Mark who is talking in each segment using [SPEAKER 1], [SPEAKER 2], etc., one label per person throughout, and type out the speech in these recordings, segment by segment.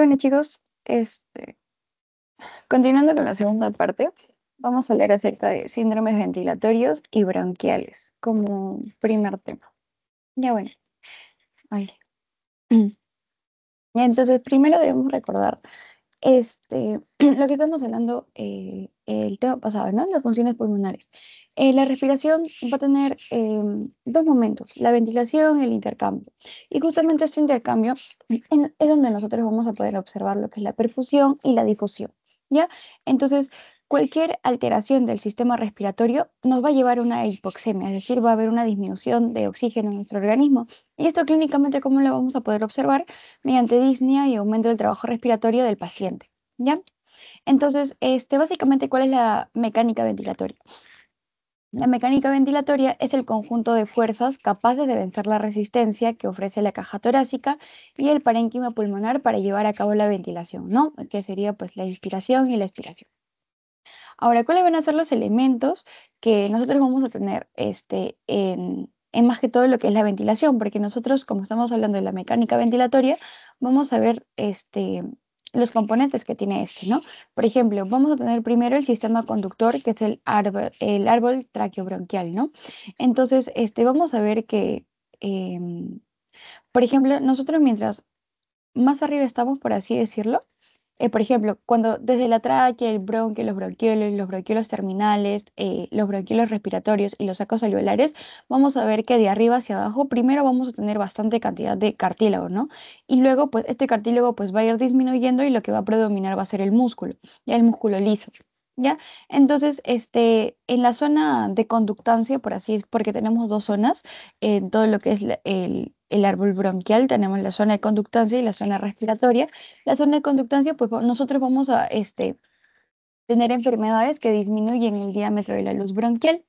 [SPEAKER 1] Bueno chicos, este, continuando con la segunda parte, vamos a hablar acerca de síndromes ventilatorios y bronquiales como primer tema. Ya bueno, ay. Entonces primero debemos recordar este, lo que estamos hablando, eh, el tema pasado, ¿no? Las funciones pulmonares. Eh, la respiración va a tener em, dos momentos, la ventilación y el intercambio. Y justamente este intercambio es donde nosotros vamos a poder observar lo que es la perfusión y la difusión, ¿ya? Entonces, cualquier alteración del sistema respiratorio nos va a llevar a una hipoxemia, es decir, va a haber una disminución de oxígeno en nuestro organismo. Y esto clínicamente, ¿cómo lo vamos a poder observar? Mediante disnea y aumento del trabajo respiratorio del paciente, ¿ya? Entonces, este, básicamente, ¿cuál es la mecánica ventilatoria? La mecánica ventilatoria es el conjunto de fuerzas capaces de vencer la resistencia que ofrece la caja torácica y el parénquima pulmonar para llevar a cabo la ventilación, ¿no? Que sería pues la inspiración y la expiración. Ahora, ¿cuáles van a ser los elementos que nosotros vamos a tener este, en, más que todo lo que es la ventilación? Porque nosotros, como estamos hablando de la mecánica ventilatoria, vamos a ver este, los componentes que tiene este, ¿no? Por ejemplo, vamos a tener primero el sistema conductor, que es el árbol, el árbol traqueobronquial, ¿no? Entonces, este, vamos a ver que, em, por ejemplo, nosotros mientras más arriba estamos, por así decirlo, eh, por ejemplo, cuando desde la tráquea, el bronquio, los bronquiolos, los bronquiolos terminales, eh, los bronquiolos respiratorios y los sacos alveolares, vamos a ver que de arriba hacia abajo, primero vamos a tener bastante cantidad de cartílago, ¿no? Y luego, pues, este cartílago pues va a ir disminuyendo y lo que va a predominar va a ser el músculo, ya el músculo liso. ¿Ya? Entonces, este, en la zona de conductancia, por así es, porque tenemos dos zonas, en todo lo que es el, el árbol bronquial, tenemos la zona de conductancia y la zona respiratoria. La zona de conductancia, pues nosotros vamos a este, tener enfermedades que disminuyen el diámetro de la luz bronquial,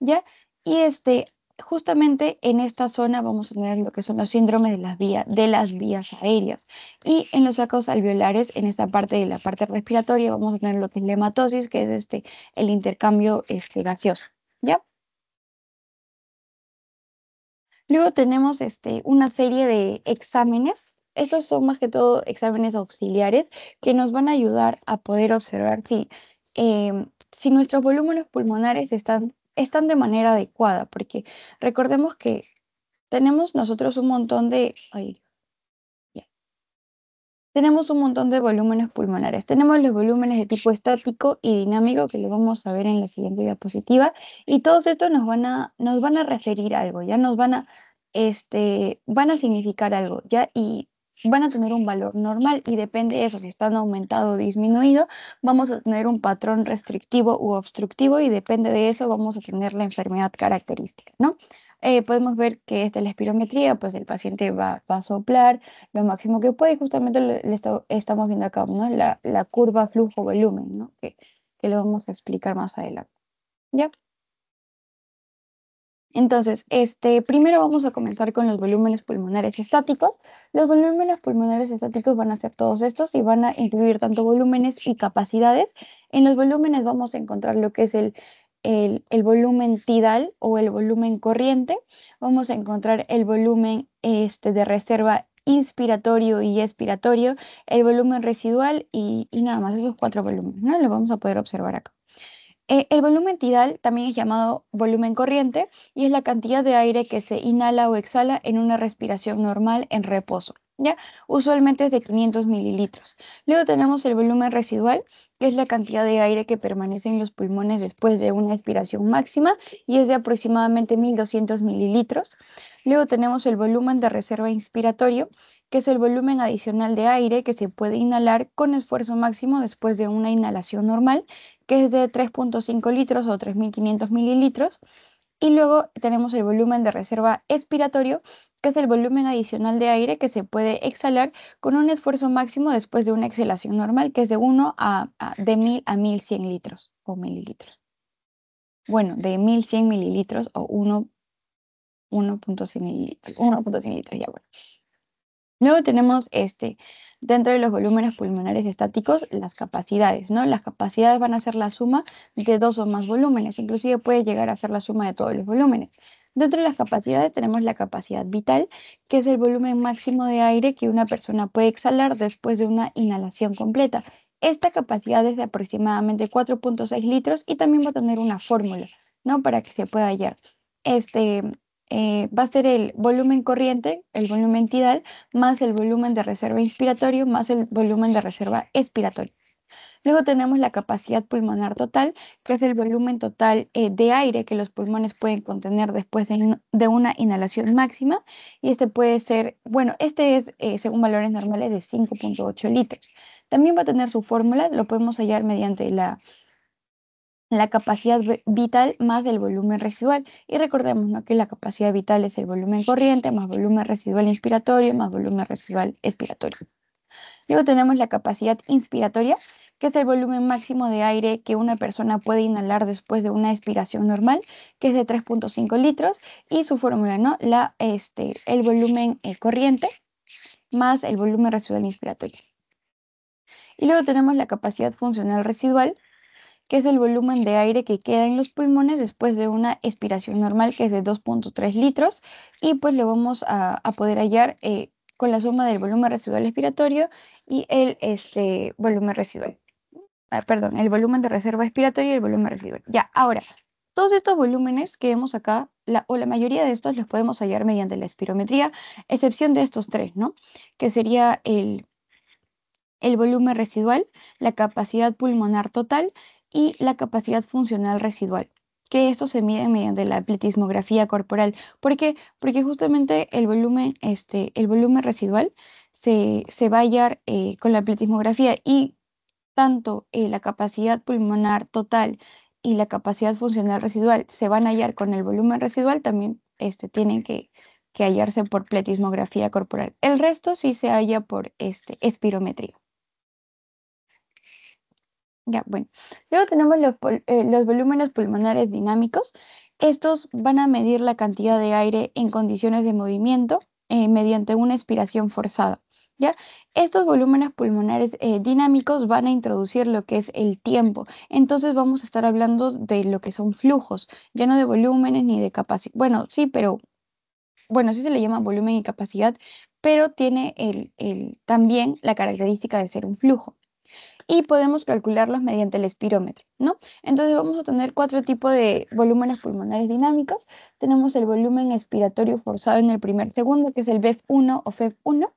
[SPEAKER 1] ¿ya? Y este, justamente en esta zona vamos a tener lo que son los síndromes de las vías, de las vías aéreas. Y en los sacos alveolares, en esta parte de la parte respiratoria, vamos a tener lo que es la hematosis, que es este, el intercambio este, gaseoso, ¿ya? Luego tenemos este, una serie de exámenes. Esos son más que todo exámenes auxiliares que nos van a ayudar a poder observar si, em, si nuestros volúmenes pulmonares están, están de manera adecuada, porque recordemos que tenemos nosotros un montón de... Tenemos un montón de volúmenes pulmonares. Tenemos los volúmenes de tipo estático y dinámico que lo vamos a ver en la siguiente diapositiva y todos estos nos van a, nos van a referir a algo, ya nos van a, este, van a significar algo, ya y van a tener un valor normal y depende de eso, si están aumentado o disminuido, vamos a tener un patrón restrictivo u obstructivo y depende de eso vamos a tener la enfermedad característica, ¿no? Eh, podemos ver que esta es la espirometría, pues el paciente va, a soplar lo máximo que puede y justamente le, estamos viendo acá, ¿no? La, curva flujo-volumen, ¿no? Que, que lo vamos a explicar más adelante. ¿Ya? Entonces, este, primero vamos a comenzar con los volúmenes pulmonares estáticos. Los volúmenes pulmonares estáticos van a ser todos estos y van a incluir tanto volúmenes y capacidades. En los volúmenes vamos a encontrar lo que es el el, volumen tidal o el volumen corriente, vamos a encontrar el volumen este, de reserva inspiratorio y expiratorio, el volumen residual y, nada más, esos cuatro volúmenes, ¿no? Lo vamos a poder observar acá. Eh, el volumen tidal también es llamado volumen corriente y es la cantidad de aire que se inhala o exhala en una respiración normal en reposo. ¿Ya? Usualmente es de 500 mililitros. Luego tenemos el volumen residual, que es la cantidad de aire que permanece en los pulmones después de una expiración máxima y es de aproximadamente 1200 mililitros. Luego tenemos el volumen de reserva inspiratorio, que es el volumen adicional de aire que se puede inhalar con esfuerzo máximo después de una inhalación normal, que es de 3.5 litros o 3500 mililitros. Y luego tenemos el volumen de reserva expiratorio, que es el volumen adicional de aire que se puede exhalar con un esfuerzo máximo después de una exhalación normal, que es de 1 a, de 1000 a 1100 litros o mililitros. Bueno, de 1100 mililitros o 1.100 mililitros, 1.100 litros, ya bueno. Luego tenemos este, dentro de los volúmenes pulmonares estáticos las capacidades, ¿no? Las capacidades van a ser la suma de dos o más volúmenes, inclusive puede llegar a ser la suma de todos los volúmenes. Dentro de las capacidades tenemos la capacidad vital, que es el volumen máximo de aire que una persona puede exhalar después de una inhalación completa. Esta capacidad es de aproximadamente 4.6 litros y también va a tener una fórmula, ¿no? Para que se pueda hallar. Este eh, va a ser el volumen corriente, el volumen tidal, más el volumen de reserva inspiratorio, más el volumen de reserva expiratorio. Luego tenemos la capacidad pulmonar total, que es el volumen total eh, de aire que los pulmones pueden contener después de, una inhalación máxima. Y este puede ser, bueno, este es eh, según valores normales de 5.8 litros. También va a tener su fórmula, lo podemos hallar mediante la, la capacidad vital más del volumen residual. Y recordemos que la capacidad vital es el volumen corriente más volumen residual inspiratorio más volumen residual expiratorio. Luego tenemos la capacidad inspiratoria, que es el volumen máximo de aire que una persona puede inhalar después de una expiración normal, que es de 3.5 litros, y su fórmula, ¿no? La, este, el volumen eh, corriente más el volumen residual inspiratorio. Y luego tenemos la capacidad funcional residual, que es el volumen de aire que queda en los pulmones después de una expiración normal, que es de 2.3 litros, y pues lo vamos a, poder hallar eh, con la suma del volumen residual expiratorio y el este, volumen residual. Ah, perdón, el volumen de reserva expiratoria y el volumen residual. Ya, ahora, todos estos volúmenes que vemos acá, o la mayoría de estos los podemos hallar mediante la espirometría, excepción de estos tres, ¿no? Que sería el, el volumen residual, la capacidad pulmonar total y la capacidad funcional residual que esto se mide mediante la pletismografía corporal. ¿Por qué? Porque justamente el volumen, este, el volumen residual se, va a hallar eh, con la pletismografía y tanto eh, la capacidad pulmonar total y la capacidad funcional residual se van a hallar con el volumen residual, también este, tienen que, hallarse por pletismografía corporal. El resto sí se halla por este, espirometría. Ya, bueno. Luego tenemos los, eh, los volúmenes pulmonares dinámicos. Estos van a medir la cantidad de aire en condiciones de movimiento eh, mediante una expiración forzada. ¿Ya? Estos volúmenes pulmonares eh, dinámicos van a introducir lo que es el tiempo. Entonces vamos a estar hablando de lo que son flujos, ya no de volúmenes ni de capacidad. Bueno, sí, pero bueno, sí se le llama volumen y capacidad, pero tiene el, también la característica de ser un flujo. Y podemos calcularlos mediante el espirómetro, ¿no? Entonces vamos a tener cuatro tipos de volúmenes pulmonares dinámicos. Tenemos el volumen expiratorio forzado en el primer segundo, que es el BEF1 o FEF1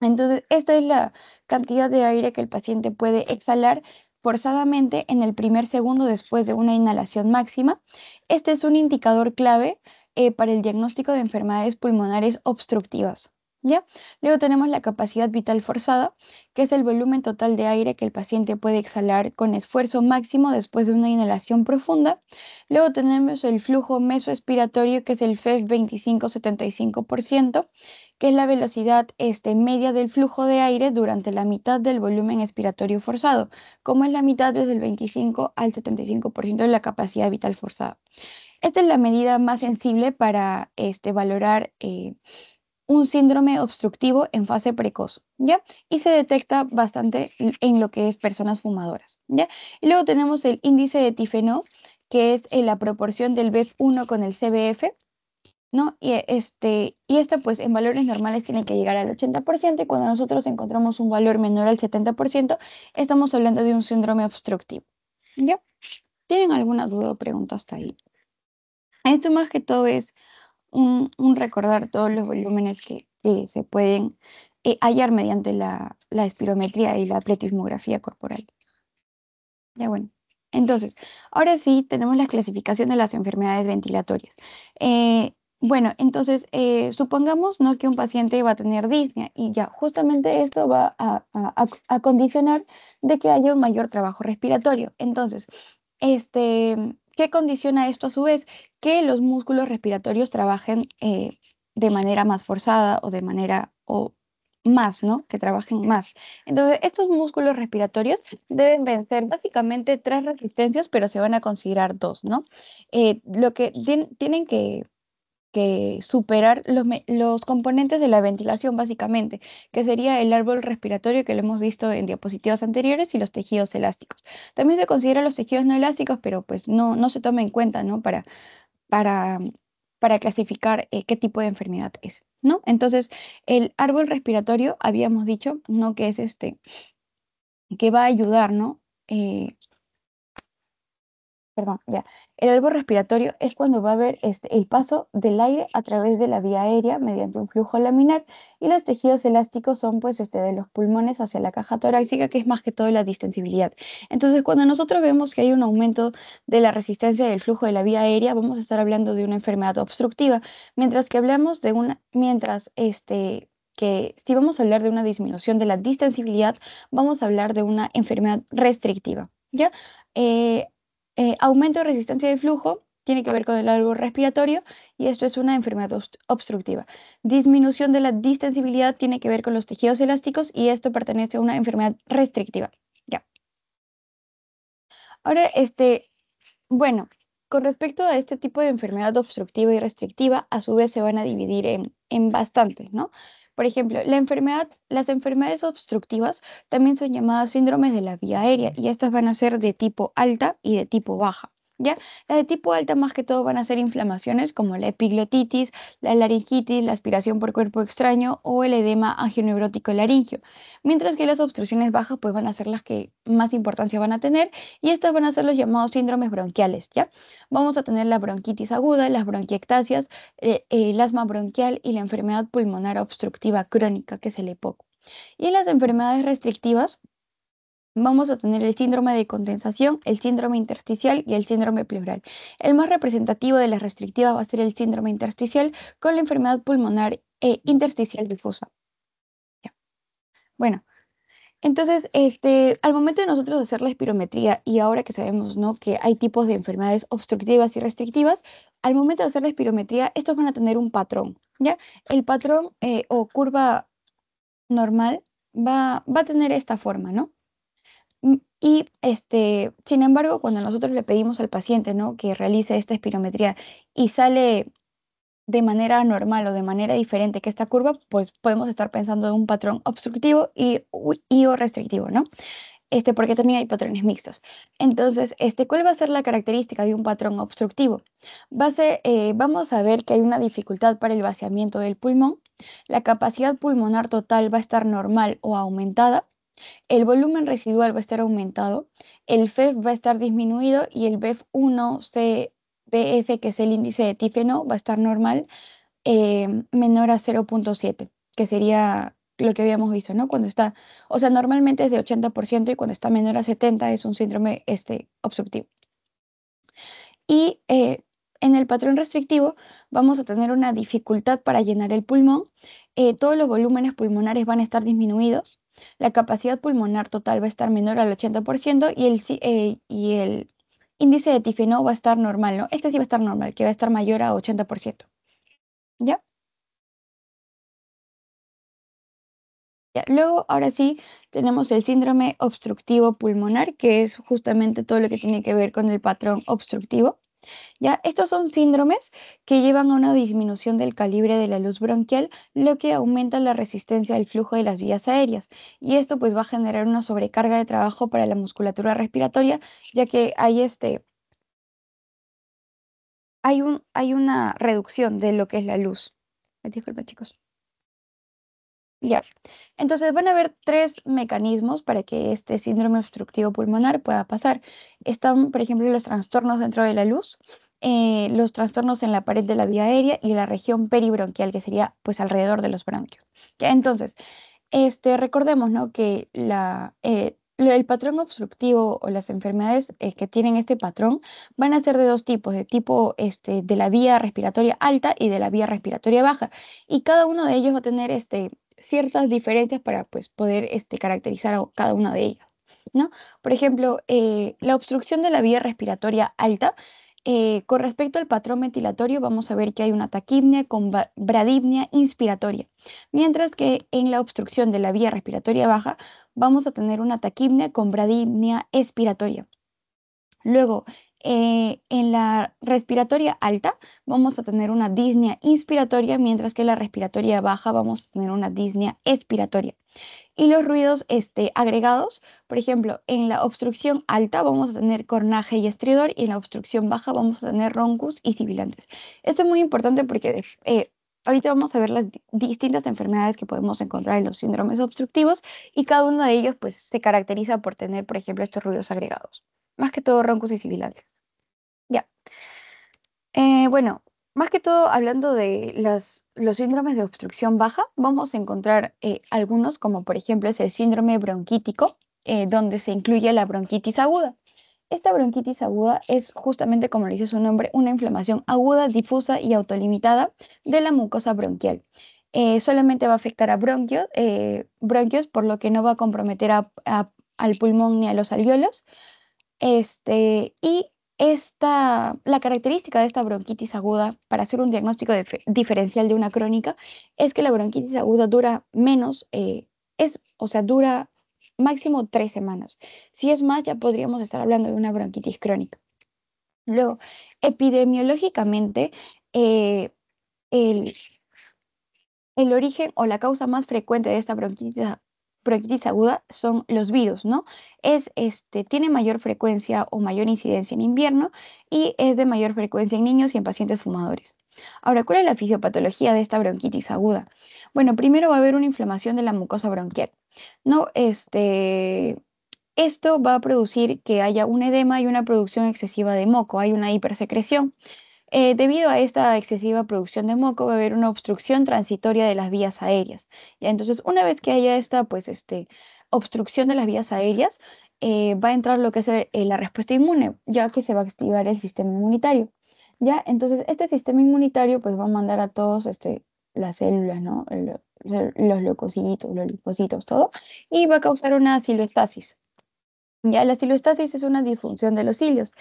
[SPEAKER 1] entonces, esta es la cantidad de aire que el paciente puede exhalar forzadamente en el primer segundo después de una inhalación máxima. Este es un indicador clave eh, para el diagnóstico de enfermedades pulmonares obstructivas. ¿Ya? Luego tenemos la capacidad vital forzada, que es el volumen total de aire que el paciente puede exhalar con esfuerzo máximo después de una inhalación profunda. Luego tenemos el flujo mesoexpiratorio, que es el FEF 25-75%, que es la velocidad este, media del flujo de aire durante la mitad del volumen expiratorio forzado, como es la mitad desde el 25 al 75% de la capacidad vital forzada. Esta es la medida más sensible para este, valorar eh, un síndrome obstructivo en fase precoz, ¿ya? Y se detecta bastante en lo que es personas fumadoras, ¿ya? Y luego tenemos el índice de tifenó, que es eh, la proporción del BEF1 con el CBF, ¿no? Y, este, y esta pues en valores normales tiene que llegar al 80% y cuando nosotros encontramos un valor menor al 70%, estamos hablando de un síndrome obstructivo. ¿Ya? ¿Tienen alguna duda o pregunta hasta ahí? Esto más que todo es un, recordar todos los volúmenes que, se pueden eh, hallar mediante la, espirometría y la pletismografía corporal. Ya bueno. Entonces, ahora sí tenemos la clasificación de las enfermedades ventilatorias. Eh, bueno, entonces eh, supongamos ¿no? que un paciente va a tener disnea y ya justamente esto va a, condicionar de que haya un mayor trabajo respiratorio. Entonces, este, ¿qué condiciona esto a su vez? Que los músculos respiratorios trabajen eh, de manera más forzada o de manera o más, ¿no? Que trabajen más. Entonces, estos músculos respiratorios deben vencer básicamente tres resistencias, pero se van a considerar dos, ¿no? Eh, lo que tienen que que superar los, los, componentes de la ventilación, básicamente, que sería el árbol respiratorio que lo hemos visto en diapositivas anteriores y los tejidos elásticos. También se consideran los tejidos no elásticos, pero pues no, no se toma en cuenta, ¿no? Para, para, para clasificar eh, qué tipo de enfermedad es, ¿no? Entonces, el árbol respiratorio, habíamos dicho, ¿no? Que es este, que va a ayudar, ¿no? Eh, perdón, ya. El árbol respiratorio es cuando va a haber este, el paso del aire a través de la vía aérea mediante un flujo laminar y los tejidos elásticos son pues este, de los pulmones hacia la caja torácica, que es más que todo la distensibilidad. Entonces, cuando nosotros vemos que hay un aumento de la resistencia del flujo de la vía aérea, vamos a estar hablando de una enfermedad obstructiva, mientras que hablamos de una, mientras este, que si vamos a hablar de una disminución de la distensibilidad, vamos a hablar de una enfermedad restrictiva. ¿Ya? Eh, eh, aumento de resistencia de flujo tiene que ver con el árbol respiratorio y esto es una enfermedad obstructiva. Disminución de la distensibilidad tiene que ver con los tejidos elásticos y esto pertenece a una enfermedad restrictiva. Ya. Ahora, este, bueno, con respecto a este tipo de enfermedad obstructiva y restrictiva, a su vez se van a dividir en, en bastantes, ¿no? Por ejemplo, las enfermedades obstructivas también son llamadas síndromes de la vía aérea y estas van a ser de tipo alta y de tipo baja. ¿Ya? Las de tipo alta más que todo van a ser inflamaciones como la epiglotitis, la laringitis, la aspiración por cuerpo extraño o el edema angioneurótico laringio. Mientras que las obstrucciones bajas pues van a ser las que más importancia van a tener y estas van a ser los llamados síndromes bronquiales, ¿ya? Vamos a tener la bronquitis aguda, las bronquiectasias, eh, el asma bronquial y la enfermedad pulmonar obstructiva crónica que es el EPOC. Y las enfermedades restrictivas vamos a tener el síndrome de condensación, el síndrome intersticial y el síndrome pleural. El más representativo de las restrictivas va a ser el síndrome intersticial con la enfermedad pulmonar e intersticial difusa. Bueno, entonces, este, al momento de nosotros hacer la espirometría y ahora que sabemos ¿no? que hay tipos de enfermedades obstructivas y restrictivas, al momento de hacer la espirometría, estos van a tener un patrón. ¿ya? El patrón eh, o curva normal va, va a tener esta forma, ¿no? Y este, sin embargo, cuando nosotros le pedimos al paciente ¿no? que realice esta espirometría y sale de manera normal o de manera diferente que esta curva, pues podemos estar pensando en un patrón obstructivo y, o restrictivo, ¿no? Este, porque también hay patrones mixtos. Entonces, este, ¿cuál va a ser la característica de un patrón obstructivo? Va a ser, eh, vamos a ver que hay una dificultad para el vaciamiento del pulmón, la capacidad pulmonar total va a estar normal o aumentada, el volumen residual va a estar aumentado, el FEF va a estar disminuido y el BEF1-CBF, que es el índice de tífeno, va a estar normal, eh, menor a 0.7, que sería lo que habíamos visto, ¿no? Cuando está, o sea, normalmente es de 80% y cuando está menor a 70 es un síndrome este, obstructivo. Y eh, en el patrón restrictivo vamos a tener una dificultad para llenar el pulmón, eh, todos los volúmenes pulmonares van a estar disminuidos, la capacidad pulmonar total va a estar menor al 80% y el, eh, y el índice de tifeno va a estar normal, ¿no? Este sí va a estar normal, que va a estar mayor a 80%. ¿Ya? Ya. Luego, ahora sí, tenemos el síndrome obstructivo pulmonar, que es justamente todo lo que tiene que ver con el patrón obstructivo. ¿Ya? Estos son síndromes que llevan a una disminución del calibre de la luz bronquial, lo que aumenta la resistencia al flujo de las vías aéreas. Y esto pues va a generar una sobrecarga de trabajo para la musculatura respiratoria, ya que hay este... Hay, un, hay una reducción de lo que es la luz. Disculpen, chicos. Entonces van a haber tres mecanismos para que este síndrome obstructivo pulmonar pueda pasar. Están, por ejemplo, los trastornos dentro de la luz, eh, los trastornos en la pared de la vía aérea y la región peribronquial, que sería pues alrededor de los bronquios. Entonces, este, recordemos ¿no? que eh, el patrón obstructivo o las enfermedades eh, que tienen este patrón van a ser de dos tipos, de tipo este, de la vía respiratoria alta y de la vía respiratoria baja. Y cada uno de ellos va a tener este, ciertas diferencias para pues, poder este, caracterizar a cada una de ellas. ¿no? Por ejemplo, eh, la obstrucción de la vía respiratoria alta, eh, con respecto al patrón ventilatorio, vamos a ver que hay una taquipnia con bradipnia inspiratoria, mientras que en la obstrucción de la vía respiratoria baja, vamos a tener una taquipnia con bradipnia expiratoria. Luego, eh, en la respiratoria alta vamos a tener una disnea inspiratoria, mientras que en la respiratoria baja vamos a tener una disnea expiratoria. Y los ruidos este, agregados, por ejemplo, en la obstrucción alta vamos a tener cornaje y estridor y en la obstrucción baja vamos a tener roncus y sibilantes. Esto es muy importante porque eh, ahorita vamos a ver las distintas enfermedades que podemos encontrar en los síndromes obstructivos y cada uno de ellos pues se caracteriza por tener, por ejemplo, estos ruidos agregados. Más que todo roncus y sibilantes. Eh, bueno, más que todo, hablando de los síndromes de obstrucción baja, vamos a encontrar eh, algunos, como por ejemplo es el síndrome bronquítico, eh, donde se incluye la bronquitis aguda. Esta bronquitis aguda es justamente, como dice su nombre, una inflamación aguda, difusa y autolimitada de la mucosa bronquial. Solamente va a afectar a bronquios, bronquios, por lo que no va a comprometer al pulmón ni a los alveolos. Este, y esta, la característica de esta bronquitis aguda, para hacer un diagnóstico diferencial de una crónica, es que la bronquitis aguda dura menos, eh, es, o sea, dura máximo tres semanas. Si es más, ya podríamos estar hablando de una bronquitis crónica. Luego, epidemiológicamente, eh, el, el origen o la causa más frecuente de esta bronquitis bronquitis aguda son los virus, ¿no? Es, este, tiene mayor frecuencia o mayor incidencia en invierno y es de mayor frecuencia en niños y en pacientes fumadores. Ahora, ¿cuál es la fisiopatología de esta bronquitis aguda? Bueno, primero va a haber una inflamación de la mucosa bronquial, ¿no? Este, esto va a producir que haya un edema y una producción excesiva de moco, hay una hipersecreción. Eh, debido a esta excesiva producción de moco, va a haber una obstrucción transitoria de las vías aéreas. ¿ya? Entonces, una vez que haya esta pues, este, obstrucción de las vías aéreas, eh, va a entrar lo que es eh, la respuesta inmune, ya que se va a activar el sistema inmunitario. ¿ya? Entonces, este sistema inmunitario pues, va a mandar a todos este, las células, ¿no? los leucocitos, los linfocitos, todo, y va a causar una siloestasis. Ya la siloestasis es una disfunción de los cilios.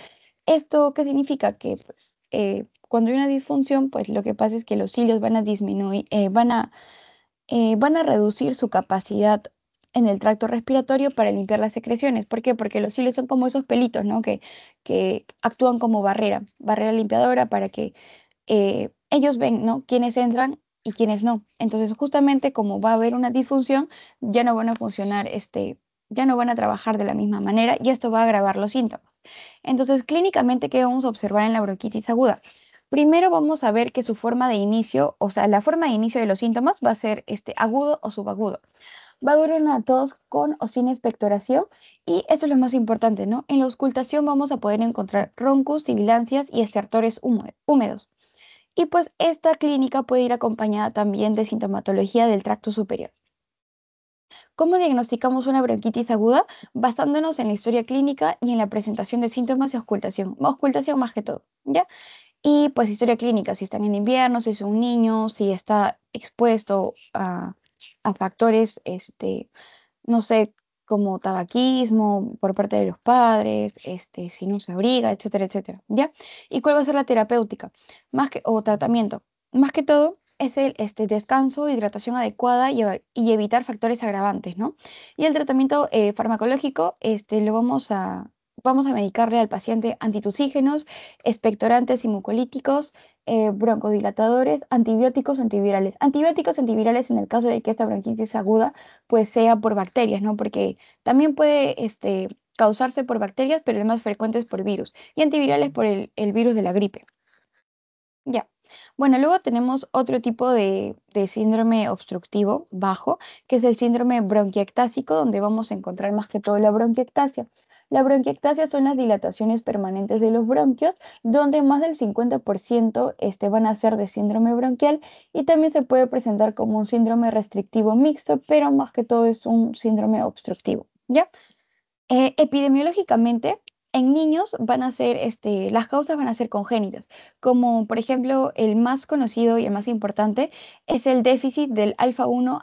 [SPEAKER 1] ¿Esto qué significa? Que pues, eh, cuando hay una disfunción, pues lo que pasa es que los cilios van a disminuir, eh, van, a, eh, van a reducir su capacidad en el tracto respiratorio para limpiar las secreciones. ¿Por qué? Porque los cilios son como esos pelitos, ¿no? Que, que actúan como barrera, barrera limpiadora para que ellos ven, ¿no? Quiénes entran y quiénes no. Entonces, justamente como va a haber una disfunción, ya no van a funcionar, este, ya no van a trabajar de la misma manera y esto va a agravar los síntomas. Entonces, clínicamente, ¿qué vamos a observar en la bronquitis aguda? Primero vamos a ver que su forma de inicio, o sea, la forma de inicio de los síntomas va a ser este, agudo o subagudo. Va a haber una tos con o sin expectoración y esto es lo más importante, ¿no? En la auscultación vamos a poder encontrar roncos, sibilancias y estertores húmedos. Y pues esta clínica puede ir acompañada también de sintomatología del tracto superior. ¿Cómo diagnosticamos una bronquitis aguda? Basándonos en la historia clínica y en la presentación de síntomas y ocultación. Ocultación más que todo, ¿ya? Y pues historia clínica, si están en invierno, si es un niño, si está expuesto a, factores, este, no sé, como tabaquismo por parte de los padres, este, si no se abriga, etcétera, etcétera, ¿ya? ¿Y cuál va a ser la terapéutica? Más que, o tratamiento. Más que todo, es el este, descanso, hidratación adecuada y, evitar factores agravantes, ¿no? Y el tratamiento eh, farmacológico, este, lo vamos a, vamos a medicarle al paciente antitusígenos, expectorantes y mucolíticos, eh, broncodilatadores, antibióticos, antivirales. Antibióticos, antivirales en el caso de que esta bronquitis aguda, pues sea por bacterias, ¿no? Porque también puede este, causarse por bacterias, pero el más frecuente es por virus. Y antivirales por el, el virus de la gripe. Ya. Bueno, luego tenemos otro tipo de, síndrome obstructivo bajo, que es el síndrome bronquiectásico, donde vamos a encontrar más que todo la bronquiectasia. La bronquiectasia son las dilataciones permanentes de los bronquios, donde más del 50% este, van a ser de síndrome bronquial y también se puede presentar como un síndrome restrictivo mixto, pero más que todo es un síndrome obstructivo. ¿ya? Eh, epidemiológicamente, en niños van a ser, este, las causas van a ser congénitas, como por ejemplo el más conocido y el más importante es el déficit del alfa-1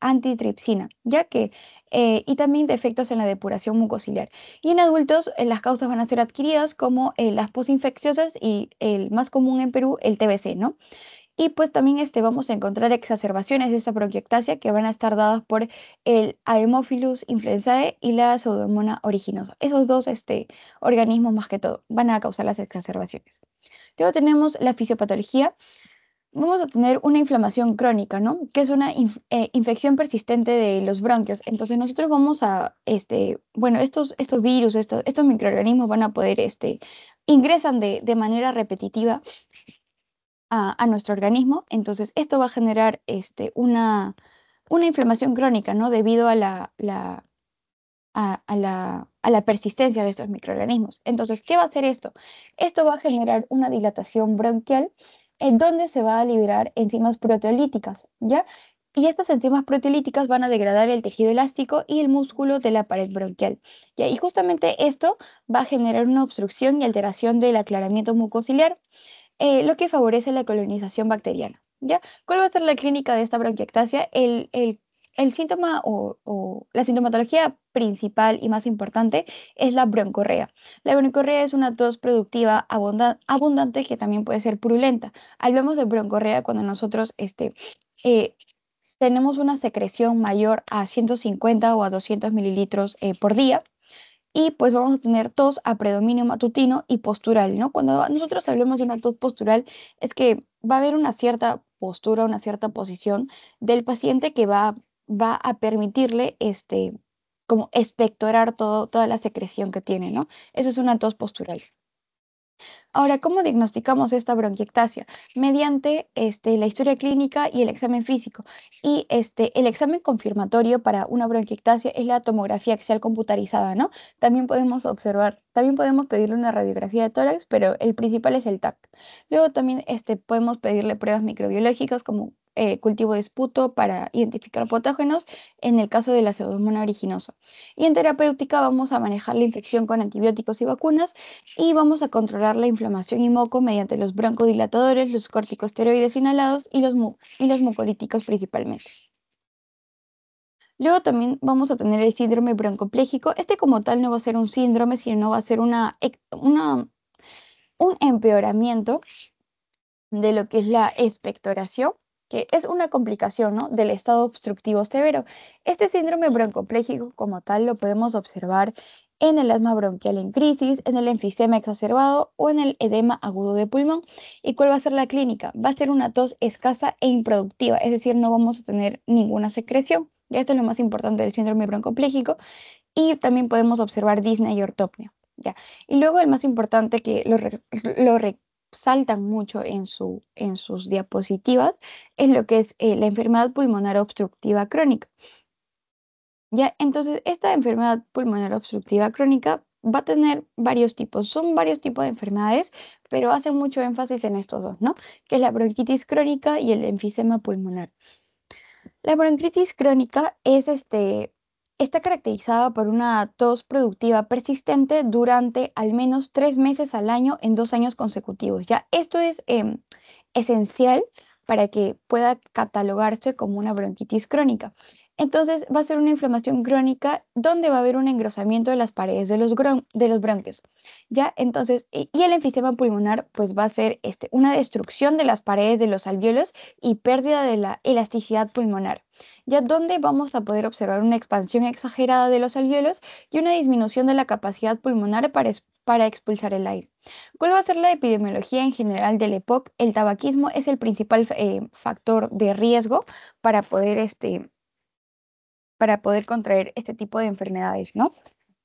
[SPEAKER 1] antitripsina, ya que, eh, y también defectos en la depuración mucociliar. Y en adultos eh, las causas van a ser adquiridas como eh, las posinfecciosas y el más común en Perú, el TBC, ¿no? Y pues también este, vamos a encontrar exacerbaciones de esta bronquiectasia que van a estar dadas por el Haemophilus influenzae y la Pseudomonas originosa. Esos dos este, organismos más que todo van a causar las exacerbaciones. Luego tenemos la fisiopatología. vamos a tener una inflamación crónica, ¿no? Que es una eh, infección persistente de los bronquios. Entonces nosotros vamos a, este, bueno, estos, estos virus, estos, estos microorganismos van a poder, este, ingresan de, de manera repetitiva a, nuestro organismo. Entonces esto va a generar este, una, una inflamación crónica, ¿no? Debido a la, a, la, a, la, persistencia de estos microorganismos. Entonces, ¿qué va a hacer esto? Esto va a generar una dilatación bronquial en donde se va a liberar enzimas proteolíticas, ¿ya? Y estas enzimas proteolíticas van a degradar el tejido elástico y el músculo de la pared bronquial. ¿ya? Y justamente esto va a generar una obstrucción y alteración del aclaramiento mucociliar, eh, lo que favorece la colonización bacteriana. ¿Cuál va a ser la clínica de esta bronquiectasia? El síntoma o, la sintomatología principal y más importante es la broncorrea. La broncorrea es una tos productiva abundante que también puede ser purulenta. Hablamos de broncorrea cuando nosotros este, eh, tenemos una secreción mayor a 150 o a 200 mililitros eh, por día y pues vamos a tener tos a predominio matutino y postural, ¿no? Cuando nosotros hablemos de una tos postural es que va a haber una cierta postura, una cierta posición del paciente que va va a permitirle este, como expectorar todo, toda la secreción que tiene, ¿no? Eso es una tos postural. Ahora, ¿cómo diagnosticamos esta bronquiectasia? Mediante este, la historia clínica y el examen físico. Y este, el examen confirmatorio para una bronquiectasia es la tomografía axial computarizada, ¿no? También podemos observar, también podemos pedirle una radiografía de tórax, pero el principal es el TAC. Luego también este, podemos pedirle pruebas microbiológicas como eh, cultivo de esputo para identificar patógenos en el caso de la pseudomonas originosa. Y en terapéutica vamos a manejar la infección con antibióticos y vacunas y vamos a controlar la inflamación y moco mediante los broncodilatadores, los corticosteroides inhalados y los, y los mucolíticos principalmente. Luego también vamos a tener el síndrome broncopléjico. Este como tal no va a ser un síndrome, sino va a ser una, una, un empeoramiento de lo que es la expectoración que es una complicación ¿no? del estado obstructivo severo. Este síndrome broncopléjico como tal lo podemos observar en el asma bronquial en crisis, en el enfisema exacerbado o en el edema agudo de pulmón. ¿Y cuál va a ser la clínica? Va a ser una tos escasa e improductiva, es decir, no vamos a tener ninguna secreción. Y esto es lo más importante del síndrome broncopléjico. Y también podemos observar disnea y ortopnea. ¿ya? Y luego el más importante que lo, lo, saltan mucho en, su, en sus diapositivas es lo que es eh, la enfermedad pulmonar obstructiva crónica. ¿Ya? Entonces, esta enfermedad pulmonar obstructiva crónica va a tener varios tipos. Son varios tipos de enfermedades, pero hacen mucho énfasis en estos dos, ¿no? Que es la bronquitis crónica y el enfisema pulmonar. La bronquitis crónica es este, Está caracterizada por una tos productiva persistente durante al menos tres meses al año en dos años consecutivos. Ya esto es em, esencial para que pueda catalogarse como una bronquitis crónica. Entonces va a ser una inflamación crónica donde va a haber un engrosamiento de las paredes de los, bronquios. ¿ya? Entonces, y el enfisema pulmonar pues va a ser este, una destrucción de las paredes de los alvéolos y pérdida de la elasticidad pulmonar. Ya donde vamos a poder observar una expansión exagerada de los alvéolos y una disminución de la capacidad pulmonar para, para expulsar el aire. ¿Cuál va a ser la epidemiología en general del EPOC? El tabaquismo es el principal eh, factor de riesgo para poder este, para poder contraer este tipo de enfermedades, ¿no?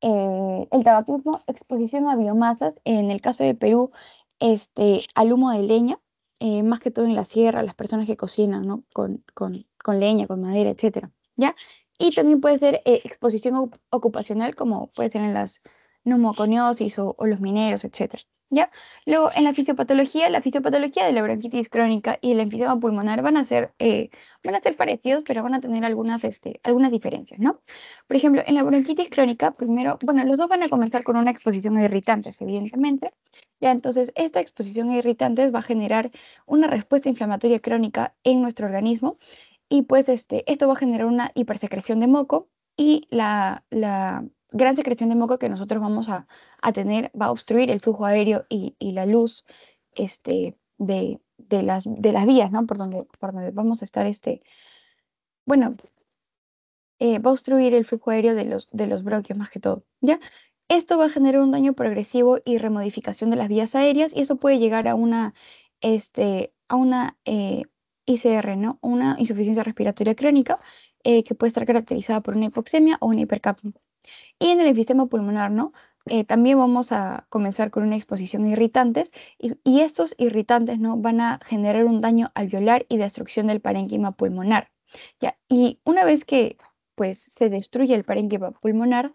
[SPEAKER 1] Eh, el tabaquismo, exposición a biomasas, en el caso de Perú, este, al humo de leña, eh, más que todo en la sierra, las personas que cocinan, ¿no? Con, con, con leña, con madera, etcétera, ¿ya? Y también puede ser eh, exposición ocupacional, como puede ser en las neumoconiosis o, o los mineros, etcétera. ¿Ya? Luego, en la fisiopatología, la fisiopatología de la bronquitis crónica y el enfisema pulmonar van a ser, eh, van a ser parecidos, pero van a tener algunas, este, algunas diferencias, ¿no? Por ejemplo, en la bronquitis crónica, primero, bueno, los dos van a comenzar con una exposición a irritantes, evidentemente. Ya, entonces, esta exposición a irritantes va a generar una respuesta inflamatoria crónica en nuestro organismo y pues este, esto va a generar una hipersecreción de moco y la, la gran secreción de moco que nosotros vamos a, tener va a obstruir el flujo aéreo y, la luz este, de, las, de las vías, ¿no? Por donde, por donde vamos a estar, este, bueno, eh, va a obstruir el flujo aéreo de los, bronquios más que todo, ¿ya? Esto va a generar un daño progresivo y remodificación de las vías aéreas y eso puede llegar a una, este, a una eh, ICR, ¿no? Una insuficiencia respiratoria crónica eh, que puede estar caracterizada por una hipoxemia o una hipercapnia. Y en el enfisema pulmonar, ¿no? Eh, también vamos a comenzar con una exposición a irritantes y, estos irritantes ¿no? van a generar un daño alveolar y destrucción del parénquima pulmonar. ¿ya? Y una vez que pues, se destruye el parénquima pulmonar,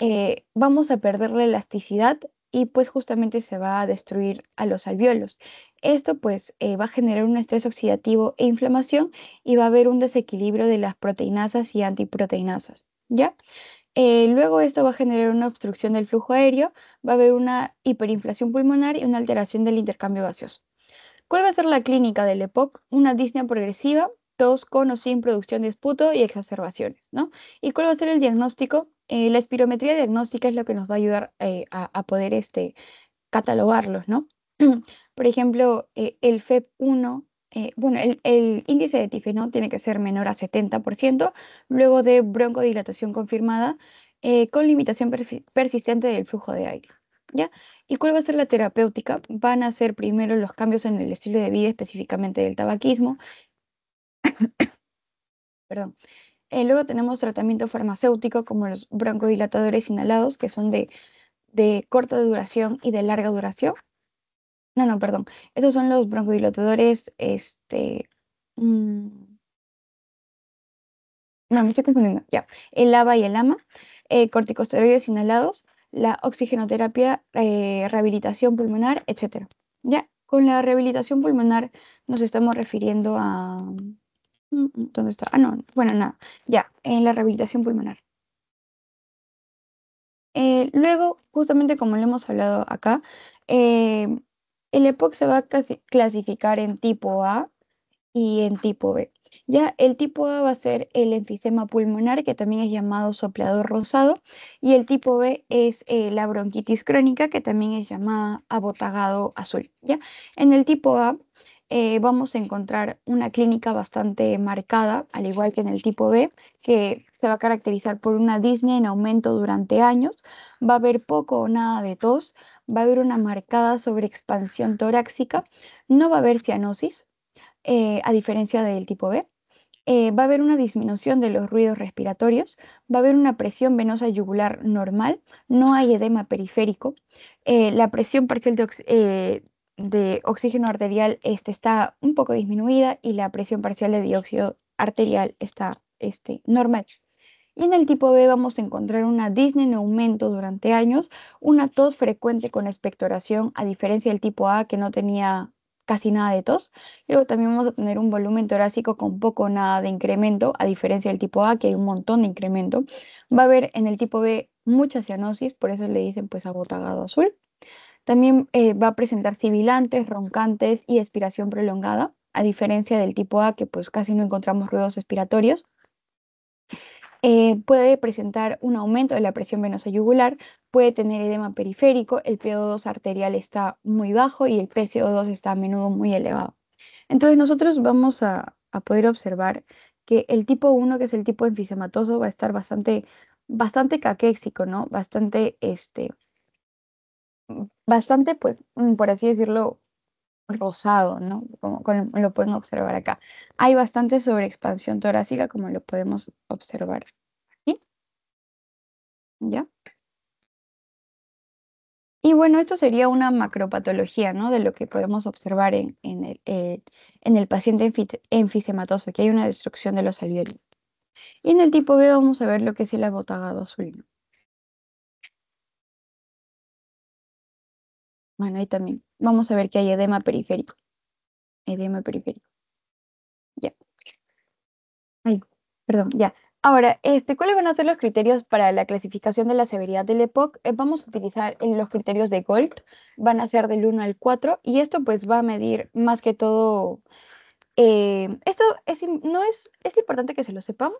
[SPEAKER 1] eh, vamos a perder la elasticidad y pues justamente se va a destruir a los alveolos. Esto pues eh, va a generar un estrés oxidativo e inflamación y va a haber un desequilibrio de las proteinasas y antiproteinasas, ¿ya? Eh, luego esto va a generar una obstrucción del flujo aéreo, va a haber una hiperinflación pulmonar y una alteración del intercambio gaseoso. ¿Cuál va a ser la clínica del EPOC? Una disnea progresiva, tos con o sin producción de esputo y exacerbaciones, ¿no? ¿Y cuál va a ser el diagnóstico? Eh, la espirometría diagnóstica es lo que nos va a ayudar eh, a, poder este, catalogarlos, ¿no? Por ejemplo, el FEP1 eh, bueno, el, índice de tifeno tiene que ser menor a 70%, luego de broncodilatación confirmada eh, con limitación persistente del flujo de aire. ¿ya? ¿Y cuál va a ser la terapéutica? Van a ser primero los cambios en el estilo de vida, específicamente del tabaquismo. Perdón. Eh, luego tenemos tratamiento farmacéutico como los broncodilatadores inhalados, que son de corta duración y de larga duración. No, no, perdón. Esos son los broncodilatadores, este... Mm, no, me estoy confundiendo. Ya. El ABA y el AMA, eh, corticosteroides inhalados, la oxigenoterapia, eh, rehabilitación pulmonar, etc. Ya. Con la rehabilitación pulmonar nos estamos refiriendo a... Mm, ¿Dónde está? Ah, no. Bueno, nada. Ya. En la rehabilitación pulmonar. Eh, luego, justamente como lo hemos hablado acá, el EPOC se va a clasificar en tipo A y en tipo B. Ya el tipo A va a ser el enfisema pulmonar, que también es llamado soplador rosado, y el tipo B es eh, la bronquitis crónica, que también es llamada abotagado azul. ¿ya? En el tipo A eh, vamos a encontrar una clínica bastante marcada, al igual que en el tipo B, que se va a caracterizar por una disnea en aumento durante años, va a haber poco o nada de tos, va a haber una marcada sobreexpansión torácica, no va a haber cianosis, eh, a diferencia del tipo B. Eh, va a haber una disminución de los ruidos respiratorios, va a haber una presión venosa yugular normal, no hay edema periférico, la presión parcial de, de oxígeno arterial este, está un poco disminuida y la presión parcial de dióxido arterial está este, normal. Y en el tipo B vamos a encontrar una disnea en aumento durante años, una tos frecuente con expectoración, a diferencia del tipo A que no tenía casi nada de tos. Luego también vamos a tener un volumen torácico con poco o nada de incremento, a diferencia del tipo A que hay un montón de incremento. Va a haber en el tipo B mucha cianosis, por eso le dicen pues agotagado azul. También eh, va a presentar sibilantes, roncantes y expiración prolongada, a diferencia del tipo A que pues casi no encontramos ruidos expiratorios. Eh, puede presentar un aumento de la presión venosa yugular, puede tener edema periférico, el PO2 arterial está muy bajo y el PCO2 está a menudo muy elevado. Entonces nosotros vamos a, poder observar que el tipo 1, que es el tipo enfisematoso, va a estar bastante, bastante caquéxico, ¿no? Bastante, este, bastante, pues, mm, por así decirlo, rosado, ¿no? Como, lo pueden observar acá. Hay bastante sobreexpansión torácica, como lo podemos observar aquí. ¿Ya? Y bueno, esto sería una macropatología, ¿no? De lo que podemos observar en, el, eh, en el paciente enfisematoso, que hay una destrucción de los alveolos. Y en el tipo B vamos a ver lo que es el abotagado azul. Bueno, ahí también. Vamos a ver que hay edema periférico. Edema periférico. Ya. Ay, perdón, ya. Ahora, este, ¿cuáles van a ser los criterios para la clasificación de la severidad del EPOC? Eh, vamos a utilizar los criterios de Gold, van a ser del 1 al 4 y esto pues va a medir más que todo, eh, esto es, no es, es importante que se lo sepan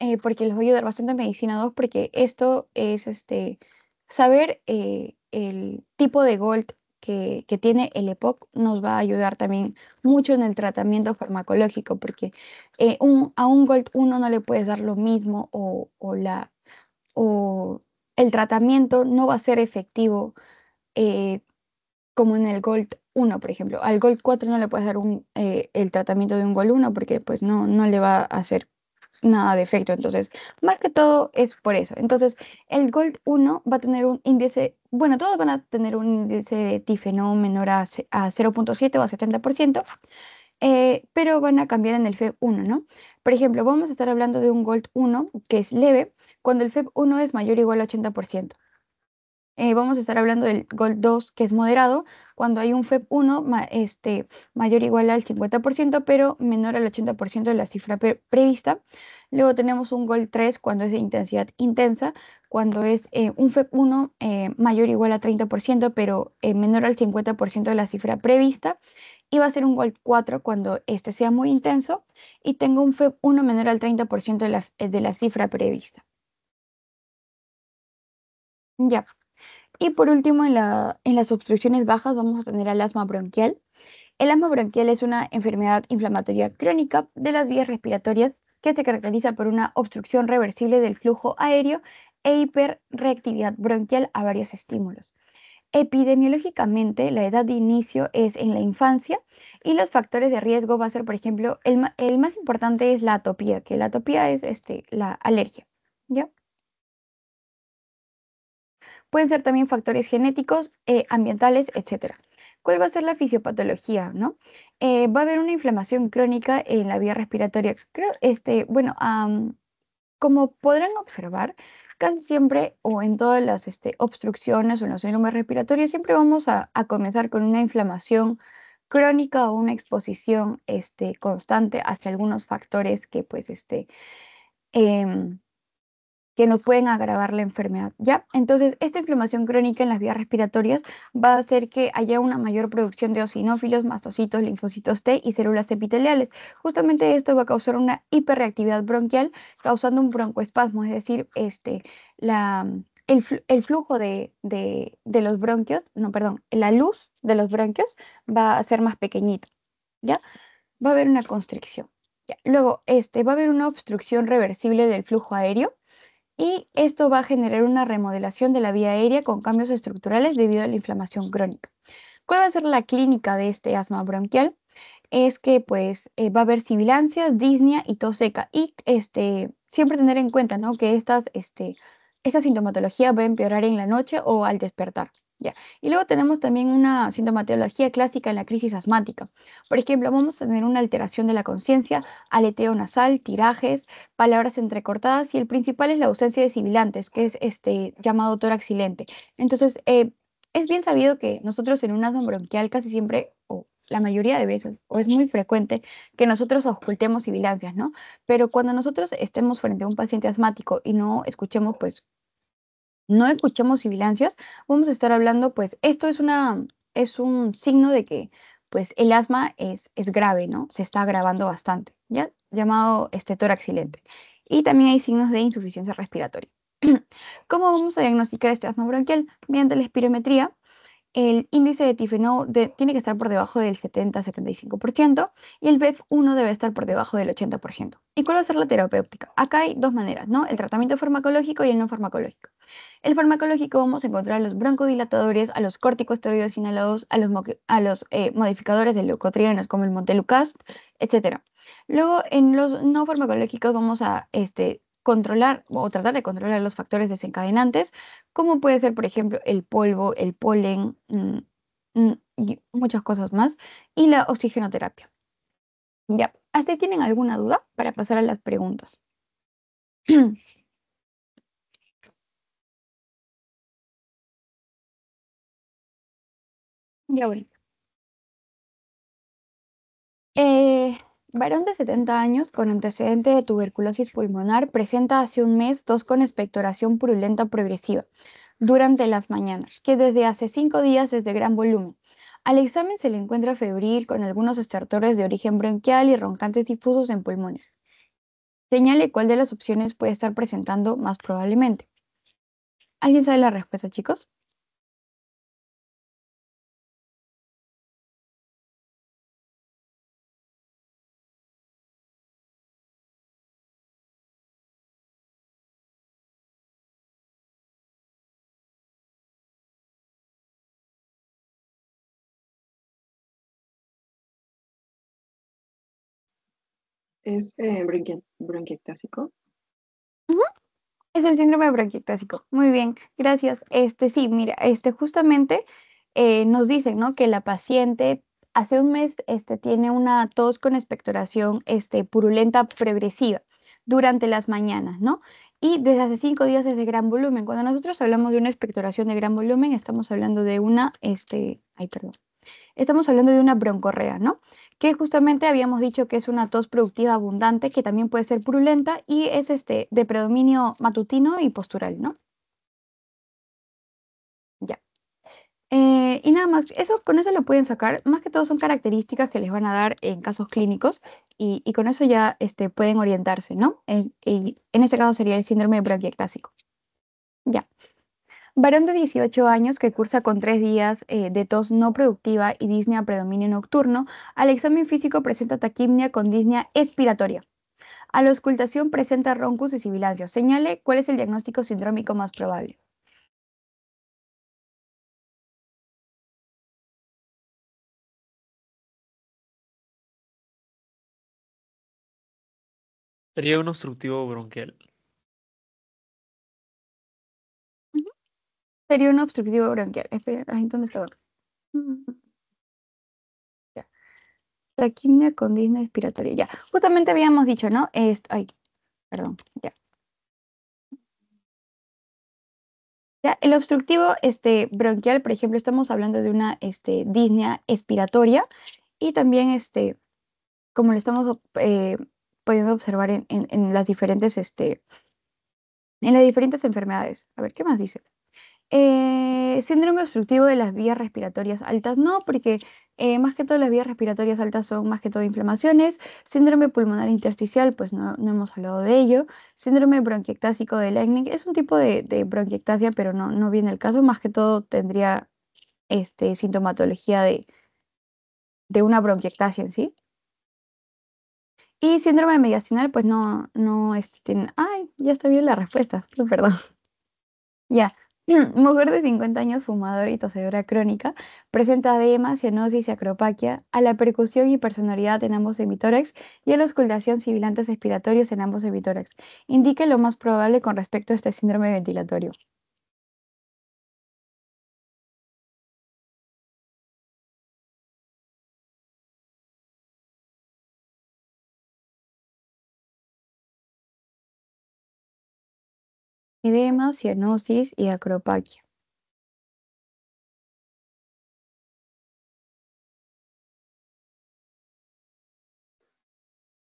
[SPEAKER 1] eh, porque les voy a ayudar bastante en medicina 2 porque esto es este, saber el tipo de Gold que, tiene el EPOC nos va a ayudar también mucho en el tratamiento farmacológico, porque eh, a un Gold 1 no le puedes dar lo mismo o, la, o el tratamiento no va a ser efectivo eh, como en el Gold 1, por ejemplo. Al Gold 4 no le puedes dar un, eh, el tratamiento de un Gold 1 porque pues no, no le va a hacer nada de efecto. Entonces, más que todo es por eso. Entonces, el Gold 1 va a tener un índice, bueno, todos van a tener un índice de tifeno menor a, a 0.7 o a 70%, eh, pero van a cambiar en el FEB1, ¿no? Por ejemplo, vamos a estar hablando de un Gold 1 que es leve cuando el FEB1 es mayor o igual a 80%. Eh, vamos a estar hablando del Gold 2, que es moderado, cuando hay un FEB1 este, mayor o igual al 50%, pero menor al 80% de la cifra prevista. Luego tenemos un Gold 3 cuando es de intensidad intensa, cuando es eh, un FEB1 eh, mayor o igual a 30%, pero menor al 50% de la cifra prevista. Y va a ser un Gold 4 cuando este sea muy intenso y tenga un FEB1 menor al 30% de la, de la cifra prevista. Ya. Y por último, en, las obstrucciones bajas vamos a tener el asma bronquial. El asma bronquial es una enfermedad inflamatoria crónica de las vías respiratorias que se caracteriza por una obstrucción reversible del flujo aéreo e hiperreactividad bronquial a varios estímulos. Epidemiológicamente, la edad de inicio es en la infancia y los factores de riesgo va a ser, por ejemplo, el, el más importante es la atopía, que la atopía es este, la alergia. ¿ya? Pueden ser también factores genéticos, eh, ambientales, etc. ¿Cuál va a ser la fisiopatología? ¿no? Eh, va a haber una inflamación crónica en la vía respiratoria. Creo, este, bueno, como podrán observar, casi siempre o en todas las este, obstrucciones o en los síndromes respiratorios, siempre vamos a, comenzar con una inflamación crónica o una exposición este, constante hacia algunos factores que pues este, em, que nos pueden agravar la enfermedad, ¿ya? Entonces, esta inflamación crónica en las vías respiratorias va a hacer que haya una mayor producción de eosinófilos, mastocitos, linfocitos T y células epiteliales. Justamente esto va a causar una hiperreactividad bronquial, causando un broncoespasmo, es decir, este, la, el, flujo de, los bronquios, no, perdón, la luz de los bronquios va a ser más pequeñita, ¿ya? Va a haber una constricción. Luego, este, va a haber una obstrucción reversible del flujo aéreo, y esto va a generar una remodelación de la vía aérea con cambios estructurales debido a la inflamación crónica. ¿Cuál va a ser la clínica de este asma bronquial? Es que pues eh, va a haber sibilancias, disnea y tos seca y este, siempre tener en cuenta ¿no? que estas, este, esta sintomatología va a empeorar en la noche o al despertar. Y luego tenemos también una sintomatología clásica en la crisis asmática. Por ejemplo, vamos a tener una alteración de la conciencia, aleteo nasal, tirajes, palabras entrecortadas y el principal es la ausencia de sibilantes, que es este llamado tórax silente. Entonces, eh, es bien sabido que nosotros en un asma bronquial casi siempre, o la mayoría de veces, o es muy frecuente, que nosotros ocultemos sibilancias, ¿no? Pero cuando nosotros estemos frente a un paciente asmático y no escuchemos, pues, no escuchemos sibilancias, vamos a estar hablando, pues esto es, una, es un signo de que pues el asma es, es grave, ¿no? Se está agravando bastante, ¿ya? Llamado este tórax silente. Y también hay signos de insuficiencia respiratoria. ¿Cómo vamos a diagnosticar este asma bronquial? Mediante la espirometría, el índice de tifeno tiene que estar por debajo del 70-75% y el BEF1 debe estar por debajo del 80%. ¿Y cuál va a ser la terapéutica? Acá hay dos maneras, ¿no? El tratamiento farmacológico y el no farmacológico. El farmacológico vamos a encontrar a los broncodilatadores, a los corticosteroides inhalados, a los, eh, modificadores de leucotrienos como el montelukast, etc. Luego, en los no farmacológicos vamos a este, controlar o tratar de controlar los factores desencadenantes, como puede ser, por ejemplo, el polvo, el polen mm, mm, y muchas cosas más, y la oxigenoterapia. Ya, ¿hasta tienen alguna duda para pasar a las preguntas? ya. Eh, Varón de 70 años con antecedente de tuberculosis pulmonar presenta hace un mes tos con expectoración purulenta progresiva durante las mañanas, que desde hace cinco días es de gran volumen. Al examen se le encuentra febril con algunos estertores de origen bronquial y roncantes difusos en pulmones. Señale cuál de las opciones puede estar presentando más probablemente. ¿Alguien sabe la respuesta, chicos?
[SPEAKER 2] ¿Es eh, bronqui- bronquiectásico?
[SPEAKER 1] Es el síndrome bronquiectásico. Muy bien, gracias. Este, sí, mira, este, justamente eh, nos dicen, ¿no? Que la paciente hace un mes este, tiene una tos con expectoración este, purulenta progresiva durante las mañanas, ¿no? Y desde hace cinco días es de gran volumen. Cuando nosotros hablamos de una expectoración de gran volumen, estamos hablando de una, este, ay, perdón, estamos hablando de una broncorrea, ¿no? Que justamente habíamos dicho que es una tos productiva abundante, que también puede ser purulenta y es este, de predominio matutino y postural, ¿no? Ya. Eh, y nada más, eso, con eso lo pueden sacar. Más que todo son características que les van a dar en casos clínicos y, con eso ya este, pueden orientarse, ¿no? En, en este caso sería el síndrome bronquiectásico. Ya. Varón de 18 años que cursa con tres días eh, de tos no productiva y disnea predominio nocturno, al examen físico presenta taquimnia con disnea expiratoria. A la auscultación presenta roncus y sibilancias. Señale cuál es el diagnóstico sindrómico más probable.
[SPEAKER 3] Sería un obstructivo bronquial.
[SPEAKER 1] Sería un obstructivo bronquial. Espera, ay, ¿dónde estaba? Ya. Taquimnia con disnea expiratoria. Ya. Justamente habíamos dicho, ¿no? Ay, perdón, ya. Ya, el obstructivo este, bronquial, por ejemplo, estamos hablando de una este, disnea expiratoria y también, este, como lo estamos eh, pudiendo observar en- en las diferentes, este, en las diferentes enfermedades. A ver, ¿qué más dice? Eh, síndrome obstructivo de las vías respiratorias altas, no, porque eh, más que todo las vías respiratorias altas son más que todo inflamaciones. Síndrome pulmonar intersticial, pues no, no hemos hablado de ello. Síndrome bronquiectásico de Legning es un tipo de, de bronquiectasia, pero no, no viene el caso. Más que todo tendría este, sintomatología de, de una bronquiectasia en sí. Y síndrome mediastinal, pues no, no, este, ay, ya está bien la respuesta, perdón. Ya, mujer de 50 años, fumadora y tosedora crónica, presenta edema, cianosis y acropaquia, a la percusión y personalidad en ambos hemitórax y a la auscultación sibilantes expiratorios en ambos hemitórax. Indique lo más probable con respecto a este síndrome ventilatorio. Edema, cianosis y acropaquia.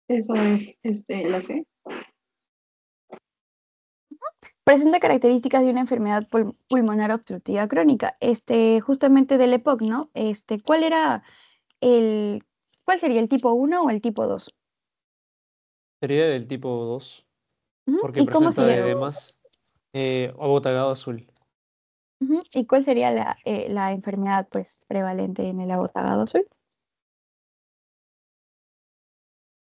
[SPEAKER 2] Eso es este, la C.
[SPEAKER 1] Presenta características de una enfermedad pul- pulmonar obstructiva crónica, este, justamente del EPOC, ¿no? Este, ¿cuál era el, cuál sería el tipo 1 o el tipo 2?
[SPEAKER 3] Sería del tipo 2,
[SPEAKER 1] Ujú,
[SPEAKER 3] porque
[SPEAKER 1] ¿Y cómo
[SPEAKER 3] presenta
[SPEAKER 1] se llama?
[SPEAKER 3] Eh, abotagado azul.
[SPEAKER 1] Ujú, ¿Y cuál sería la, eh, la enfermedad pues prevalente en el abotagado azul?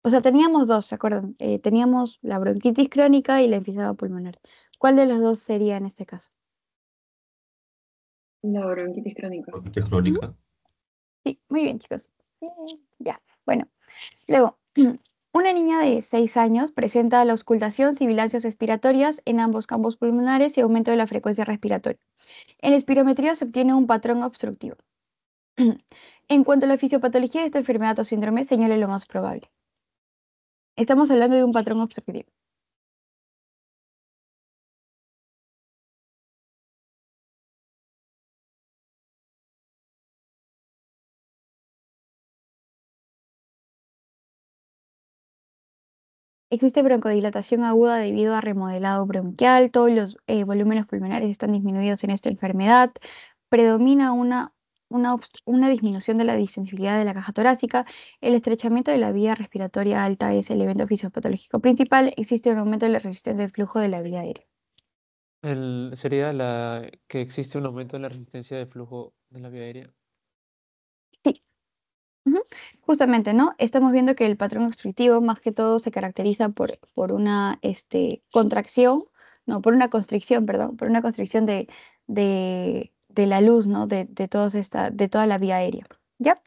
[SPEAKER 1] O sea, teníamos dos, ¿se acuerdan? Eh, teníamos la bronquitis crónica y la enfisema pulmonar. ¿Cuál de los dos sería en este caso?
[SPEAKER 2] La bronquitis crónica.
[SPEAKER 4] Bronquitis crónica.
[SPEAKER 1] Sí, muy bien, chicos. Ya, bueno. Luego, una niña de 6 años presenta la auscultación, sibilancias expiratorias en ambos campos pulmonares y aumento de la frecuencia respiratoria. En la espirometría se obtiene un patrón obstructivo. En cuanto a la fisiopatología de esta enfermedad o síndrome, señale lo más probable. Estamos hablando de un patrón obstructivo. Existe broncodilatación aguda debido a remodelado bronquial, todos los eh, volúmenes pulmonares están disminuidos en esta enfermedad, predomina una, una, disminución de la distensibilidad de la caja torácica, el estrechamiento de la vía respiratoria alta es el evento fisiopatológico principal, existe un aumento de la resistencia del flujo de la vía aérea.
[SPEAKER 3] Sería la que existe un aumento en la resistencia de flujo de la vía aérea.
[SPEAKER 1] Justamente, ¿no? Estamos viendo que el patrón obstructivo más que todo se caracteriza por, por una este, contracción, no, por una constricción, perdón, por una constricción de, de, la luz, ¿no? De, de, todos esta, de toda la vía aérea. ¿Ya?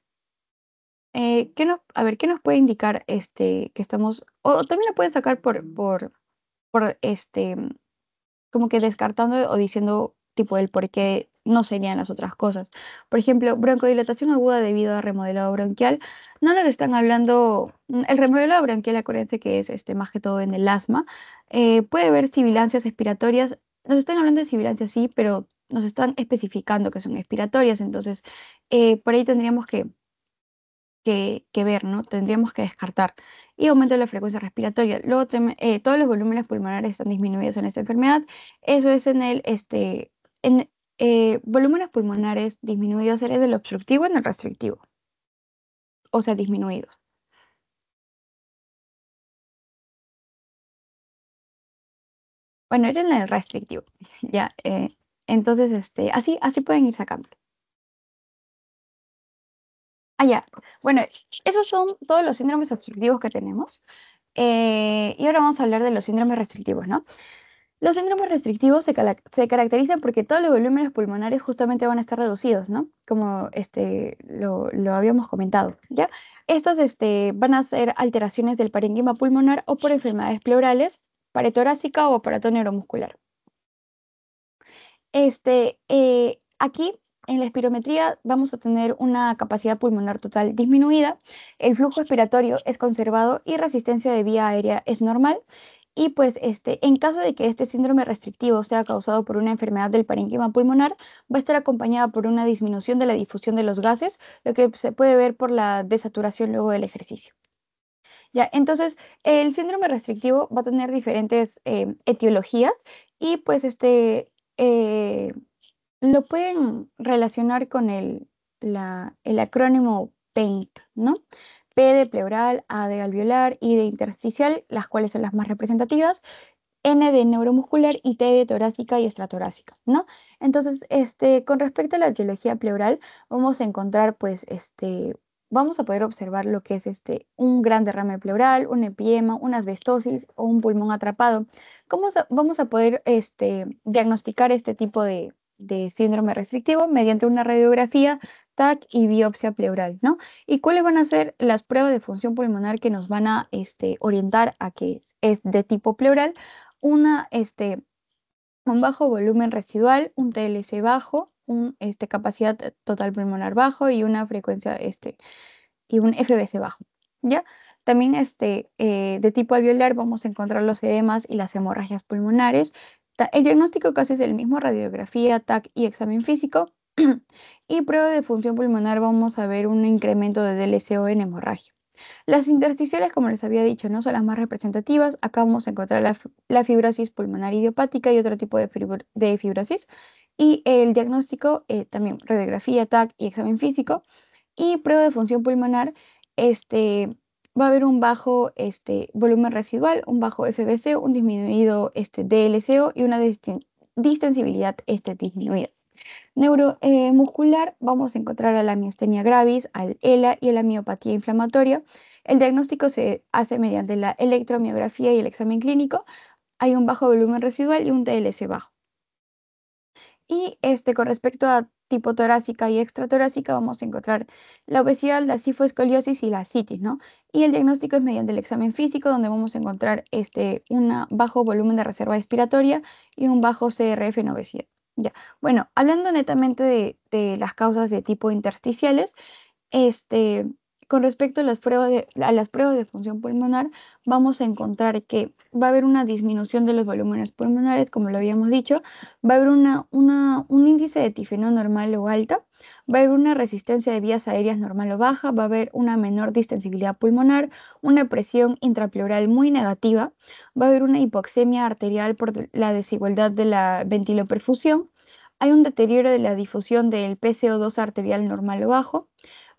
[SPEAKER 1] eh, ¿qué nos, a ver, ¿qué nos puede indicar este, que estamos, o también lo pueden sacar por, por, por este, como que descartando o diciendo tipo el por qué no serían las otras cosas. Por ejemplo, broncodilatación aguda debido a remodelado bronquial. No nos están hablando, mm, el remodelado bronquial, acuérdense que es este, más que todo en el asma. Eh, puede haber sibilancias expiratorias. Nos están hablando de sibilancias, sí, pero nos están especificando que son expiratorias. Entonces, eh, por ahí tendríamos que, que, que, ver, ¿no? Tendríamos que descartar. Y aumento de la frecuencia respiratoria. Luego, eh, todos los volúmenes pulmonares están disminuidos en esta enfermedad. Eso es en el, este, en, eh, volúmenes pulmonares disminuidos eran del obstructivo en el restrictivo. O sea, disminuidos. Bueno, era en el restrictivo. ya, eh, entonces, este, así, así pueden ir sacando. Ah, ya. Bueno, esos son todos los síndromes obstructivos que tenemos. Eh, y ahora vamos a hablar de los síndromes restrictivos, ¿no? Los síndromes restrictivos se, caracterizan porque todos los volúmenes pulmonares justamente van a estar reducidos, ¿no? Como este, lo, habíamos comentado, ¿ya? Estos este, van a ser alteraciones del parénquima pulmonar o por enfermedades pleurales, paretorácica o aparato neuromuscular. Este, eh, aquí en la espirometría vamos a tener una capacidad pulmonar total disminuida, el flujo expiratorio es conservado y resistencia de vía aérea es normal y pues este, en caso de que este síndrome restrictivo sea causado por una enfermedad del parénquima pulmonar, va a estar acompañada por una disminución de la difusión de los gases, lo que se puede ver por la desaturación luego del ejercicio. Ya, entonces, el síndrome restrictivo va a tener diferentes eh, etiologías y pues este, eh, lo pueden relacionar con el, el acrónimo PENT, ¿no? P de pleural, A de alveolar, I de intersticial, las cuales son las más representativas, N de neuromuscular y T de torácica y estratorácica, ¿no? Entonces, este, con respecto a la etiología pleural, vamos a encontrar, pues, este, vamos a poder observar lo que es este, un gran derrame pleural, un epiema, una asbestosis o un pulmón atrapado. ¿Cómo vamos a poder este, diagnosticar este tipo de, de síndrome restrictivo mediante una radiografía TAC y biopsia pleural, ¿no? ¿Y cuáles van a ser las pruebas de función pulmonar que nos van a este, orientar a que es, de tipo pleural? Una, este, un bajo volumen residual, un TLC bajo, un, este, capacidad total pulmonar bajo y una frecuencia, este, y un FBC bajo, ¿ya? También este, eh, de tipo alveolar vamos a encontrar los edemas y las hemorragias pulmonares. El diagnóstico casi es el mismo, radiografía, TAC y examen físico. y prueba de función pulmonar vamos a ver un incremento de DLCO en hemorragia. Las intersticiales, como les había dicho, no son las más representativas. Acá vamos a encontrar la, fibrosis pulmonar idiopática y otro tipo de, fibrosis. Y el diagnóstico, eh, también radiografía, TAC y examen físico. Y prueba de función pulmonar, este, va a haber un bajo este, volumen residual, un bajo FBC, un disminuido este, DLCO y una distensibilidad este, disminuida. Neuromuscular, vamos a encontrar a la miastenia gravis, al ELA y a la miopatía inflamatoria. El diagnóstico se hace mediante la electromiografía y el examen clínico. Hay un bajo volumen residual y un TLC bajo. Y este, con respecto a tipo torácica y extratorácica, vamos a encontrar la obesidad, la cifoescoliosis y la citis, ¿no? Y el diagnóstico es mediante el examen físico, donde vamos a encontrar este, un bajo volumen de reserva respiratoria y un bajo CRF en obesidad. Ya, bueno, hablando netamente de, las causas de tipo intersticiales, este, con respecto a las, pruebas de, función pulmonar, vamos a encontrar que va a haber una disminución de los volúmenes pulmonares, como lo habíamos dicho, va a haber un índice de tifenol normal o alta, va a haber una resistencia de vías aéreas normal o baja, va a haber una menor distensibilidad pulmonar, una presión intrapleural muy negativa, va a haber una hipoxemia arterial por la desigualdad de la ventiloperfusión, hay un deterioro de la difusión del PCO2 arterial normal o bajo,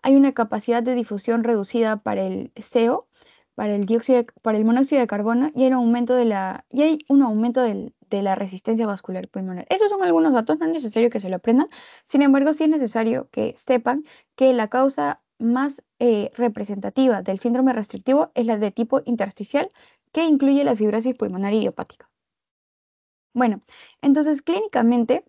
[SPEAKER 1] hay una capacidad de difusión reducida para el CO, para el, dióxido para el monóxido de carbono y hay un aumento de la, y hay un aumento de la resistencia vascular pulmonar. Esos son algunos datos, no es necesario que se lo aprendan, sin embargo sí es necesario que sepan que la causa más eh, representativa del síndrome restrictivo es la de tipo intersticial, que incluye la fibrosis pulmonar idiopática. Bueno, entonces clínicamente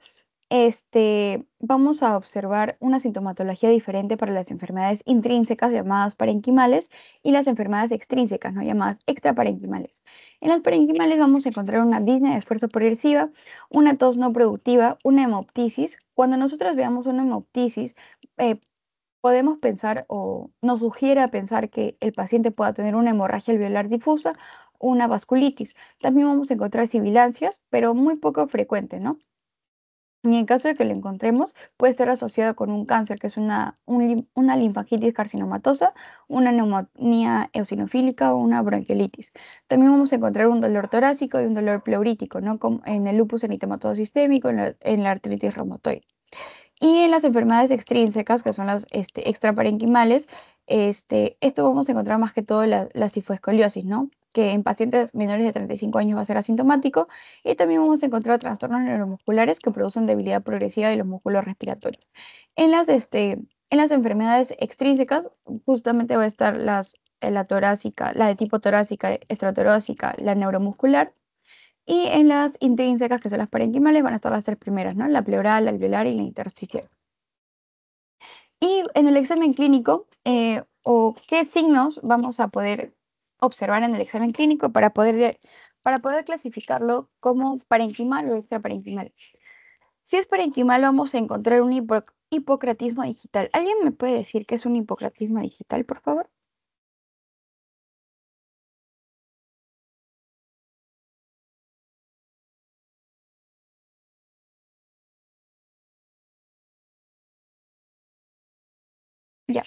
[SPEAKER 1] este, vamos a observar una sintomatología diferente para las enfermedades intrínsecas llamadas parenquimales y las enfermedades extrínsecas, ¿no? llamadas extraparenquimales. En las parenquimales vamos a encontrar una disnea de esfuerzo progresiva, una tos no productiva, una hemoptisis. Cuando nosotros veamos una hemoptisis, eh, podemos pensar o nos sugiere pensar que el paciente pueda tener una hemorragia alveolar difusa, una vasculitis. También vamos a encontrar sibilancias, pero muy poco frecuente, ¿no? Y en caso de que lo encontremos, puede estar asociado con un cáncer, que es una, una linfagitis carcinomatosa, una neumonía eosinofílica o una bronquiolitis. También vamos a encontrar un dolor torácico y un dolor pleurítico, ¿no? Como en el lupus eritematoso sistémico, en la, artritis reumatoide. Y en las enfermedades extrínsecas, que son las este, extraparenquimales, este, esto vamos a encontrar más que todo la, la cifoescoliosis, ¿no? Que en pacientes menores de 35 años va a ser asintomático, y también vamos a encontrar trastornos neuromusculares que producen debilidad progresiva de los músculos respiratorios. En las, este, en las enfermedades extrínsecas, justamente va a estar las, eh, la torácica, la de tipo torácica, estrotorácica, la neuromuscular, y en las intrínsecas, que son las parenquimales, van a estar las tres primeras, ¿no? La pleural, la alveolar y la intersticial. Y en el examen clínico, eh, o qué signos vamos a poder observar en el examen clínico para poder, para poder clasificarlo como parenquimal o extraparenquimal. Si es parenquimal, vamos a encontrar un hipocratismo digital. ¿Alguien me puede decir qué es un hipocratismo digital, por favor? Ya.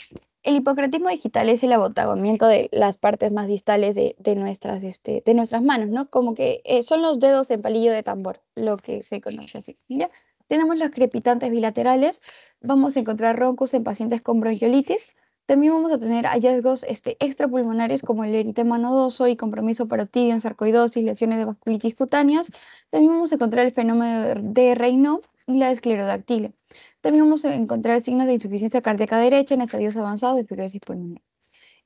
[SPEAKER 1] El hipocratismo digital es el abotagamiento de las partes más distales de, nuestras, este, nuestras manos, ¿no? Como que eh, son los dedos en palillo de tambor, lo que se conoce así. ¿ya? Tenemos los crepitantes bilaterales, vamos a encontrar roncos en pacientes con bronquiolitis, también vamos a tener hallazgos este, extrapulmonares como el eritema nodoso y compromiso parotidio en sarcoidosis, lesiones de vasculitis cutáneas. También vamos a encontrar el fenómeno de Raynaud y la esclerodactilia. También vamos a encontrar signos de insuficiencia cardíaca derecha en estadios avanzados de fibrosis pulmonar.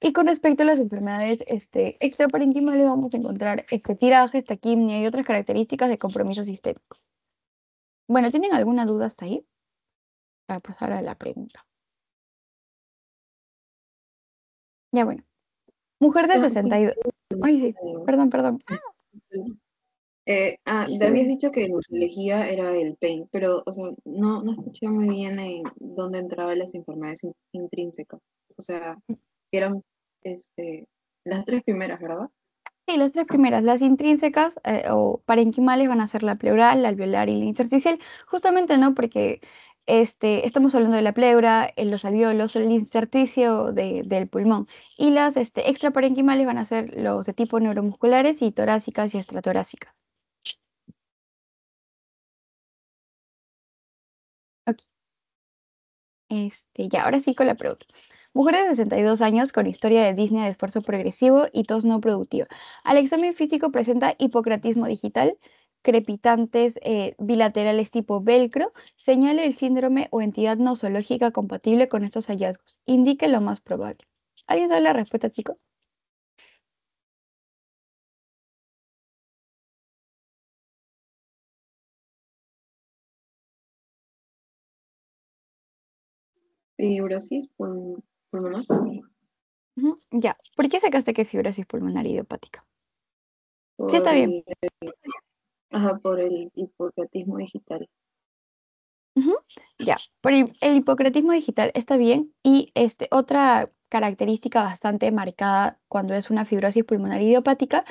[SPEAKER 1] Y con respecto a las enfermedades este, extraparenquimales, vamos a encontrar este, tirajes, taquimnia y otras características de compromiso sistémico. Bueno, ¿tienen alguna duda hasta ahí? Para pasar a la pregunta. Ya bueno. Mujer de 62. Ay, sí, perdón, perdón.
[SPEAKER 2] Eh, ah, te habías dicho que la elegía era el pain, pero o sea, no, no escuché muy bien en dónde entraban las enfermedades intrínsecas. O sea, eran este, las tres primeras, ¿verdad?
[SPEAKER 1] Sí, las tres primeras. Las intrínsecas eh, o parenquimales van a ser la pleural, la alveolar y la intersticial, justamente no porque este, estamos hablando de la pleura, los alveolos, el intersticio del pulmón. Y las este, extraparenquimales van a ser los de tipo neuromusculares y torácicas y extratorácicas. Este, ya, ahora sí con la pregunta. Mujer de 62 años con historia de disney de esfuerzo progresivo y tos no productiva. Al examen físico presenta hipocratismo digital, crepitantes eh, bilaterales tipo velcro. Señale el síndrome o entidad nosológica compatible con estos hallazgos. Indique lo más probable. ¿Alguien sabe la respuesta, chicos?
[SPEAKER 2] Fibrosis pulmonar.
[SPEAKER 1] Ya, ¿por qué sacaste que fibrosis pulmonar idiopática? sí, está bien.
[SPEAKER 2] ajá, por el hipocratismo digital.
[SPEAKER 1] Ya, por el, hipocratismo digital está bien. Y este, otra característica bastante marcada cuando es una fibrosis pulmonar idiopática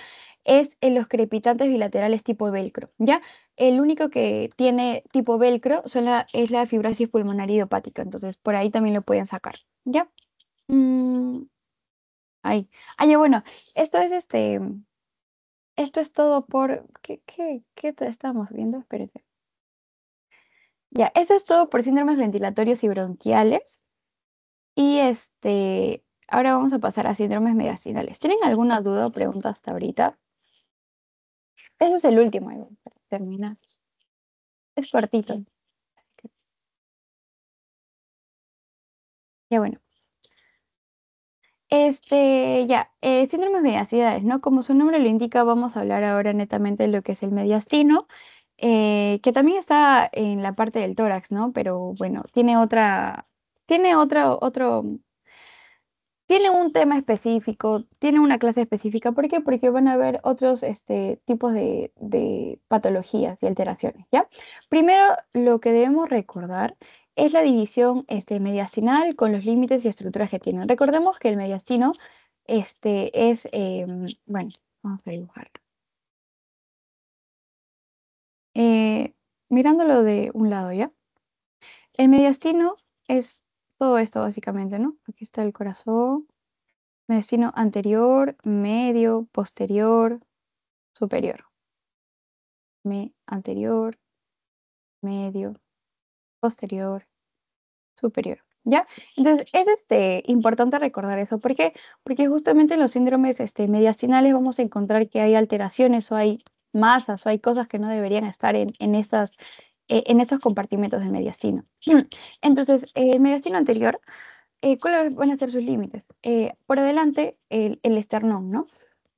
[SPEAKER 1] es en los crepitantes bilaterales tipo velcro, ¿ya? El único que tiene tipo velcro son la, es la fibrosis pulmonar idiopática, entonces por ahí también lo pueden sacar, ¿ya? Mm, ahí. Ah, ya, bueno, esto es este, esto es todo por, ¿qué, qué, qué estamos viendo? Espérense. Ya, eso es todo por síndromes ventilatorios y bronquiales. Y este, ahora vamos a pasar a síndromes mediastinales. ¿Tienen alguna duda o pregunta hasta ahorita? Ese es el último, para terminar. Es cortito. Ya bueno. Este, ya, eh, síndromes mediastinales, ¿no? Como su nombre lo indica, vamos a hablar ahora netamente de lo que es el mediastino. eh, que también está en la parte del tórax, ¿no? Pero bueno, tiene otra, tiene otro, otro, tiene un tema específico, tiene una clase específica. ¿Por qué? Porque van a haber otros este, tipos de, patologías y alteraciones, ¿ya? Primero, lo que debemos recordar es la división este, mediastinal con los límites y estructuras que tienen. Recordemos que el mediastino este, es, em, bueno, vamos a dibujar. Eh, mirándolo de un lado, ¿ya? El mediastino es todo esto básicamente, ¿no? Aquí está el corazón, mediastino anterior, medio, posterior, superior. Me, anterior, medio, posterior, superior. ¿Ya? Entonces, es este, importante recordar eso. ¿Por qué? Porque justamente en los síndromes este, mediastinales vamos a encontrar que hay alteraciones o hay masas o hay cosas que no deberían estar en, en, estas, eh, en estos compartimentos del mediastino. Entonces, el mediastino anterior, eh, ¿cuáles van a ser sus límites? Eh, por adelante, el, esternón, ¿no?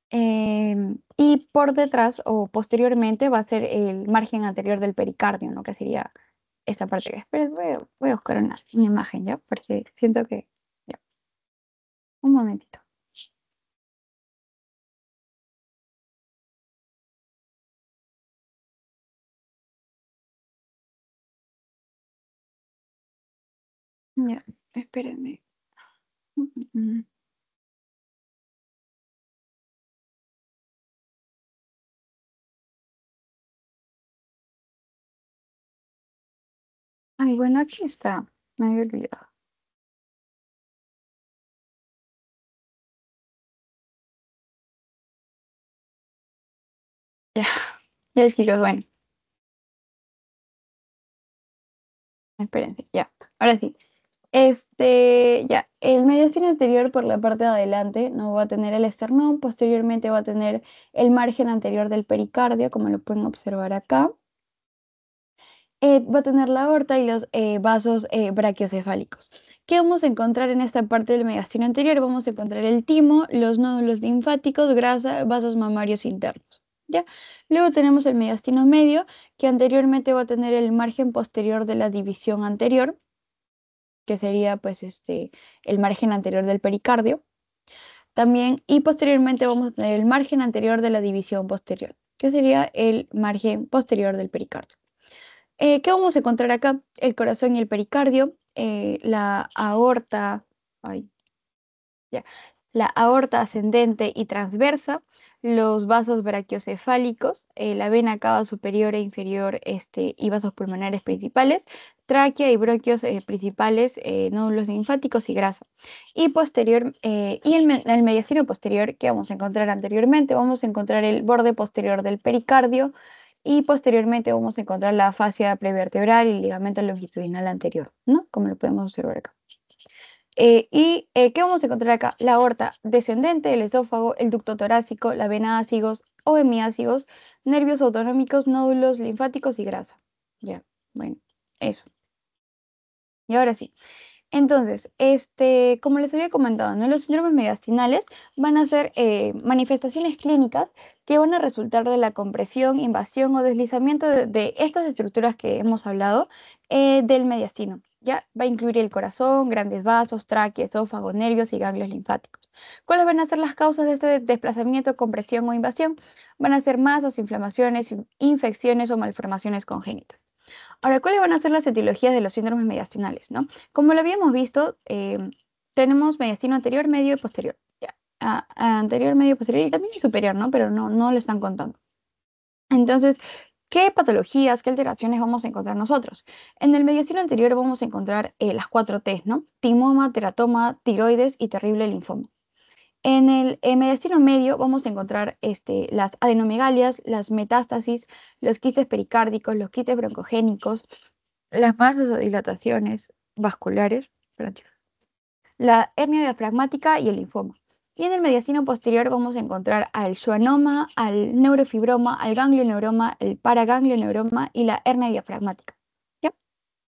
[SPEAKER 1] Em, y por detrás o posteriormente va a ser el margen anterior del pericardio, ¿no? Que sería esta parte espera, voy, a, voy a buscar una, una, imagen ya, porque siento que. Un momentito. Ya, espérenme. Ay, bueno, aquí está. Me había olvidado. Ya, ya chicos, bueno. Espérense, ya. Ahora sí. Este, ya, el mediastino anterior por la parte de adelante no va a tener el esternón, posteriormente va a tener el margen anterior del pericardio, como lo pueden observar acá. Eh, va a tener la aorta y los eh, vasos eh, brachiocefálicos. ¿Qué vamos a encontrar en esta parte del mediastino anterior? Vamos a encontrar el timo, los nódulos linfáticos, grasa, vasos mamarios internos. ¿ya? Luego tenemos el mediastino medio, que anteriormente va a tener el margen posterior de la división anterior, que sería pues este, el margen anterior del pericardio. También, y posteriormente vamos a tener el margen anterior de la división posterior, que sería el margen posterior del pericardio. Eh, ¿Qué vamos a encontrar acá? El corazón y el pericardio, eh, la aorta, ya, la aorta ascendente y transversa, los vasos brachiocefálicos, eh, la vena cava superior e inferior este, y vasos pulmonares principales, tráquea y bronquios principales, nódulos linfáticos y grasa. Y posterior, y el, el mediastino posterior que vamos a encontrar anteriormente, vamos a encontrar el borde posterior del pericardio, y posteriormente vamos a encontrar la fascia prevertebral y el ligamento longitudinal anterior, ¿no? Como lo podemos observar acá. Eh, ¿Y eh, qué vamos a encontrar acá? La aorta descendente, el esófago, el ducto torácico, la vena ácigos o hemiácigos, nervios autonómicos, nódulos linfáticos y grasa. Ya, bueno, eso. Y ahora sí, entonces, este, como les había comentado, los síndromes mediastinales van a ser eh, manifestaciones clínicas que van a resultar de la compresión, invasión o deslizamiento de, estas estructuras que hemos hablado del mediastino. Ya va a incluir el corazón, grandes vasos, tráquea, esófago, nervios y ganglios linfáticos. ¿Cuáles van a ser las causas de este desplazamiento, compresión o invasión? Van a ser masas, inflamaciones, infecciones o malformaciones congénitas. Ahora, ¿cuáles van a ser las etiologías de los síndromes mediastinales? ¿no? Como lo habíamos visto, eh, tenemos mediastino anterior, medio y posterior. Ya. anterior, medio, posterior y también superior, ¿no? Pero no, no lo están contando. Entonces, ¿qué patologías, qué alteraciones vamos a encontrar nosotros? En el mediastino anterior vamos a encontrar eh, las cuatro T, ¿no? Timoma, teratoma, tiroides y terrible linfoma. En el mediastino medio vamos a encontrar este, las adenomegalias, las metástasis, los quistes pericárdicos, los quistes broncogénicos, las masas o dilataciones vasculares, la hernia diafragmática y el linfoma. Y en el mediastino posterior vamos a encontrar al schwannoma, al neurofibroma, al ganglioneuroma, el paraganglioneuroma y la hernia diafragmática. ¿ya?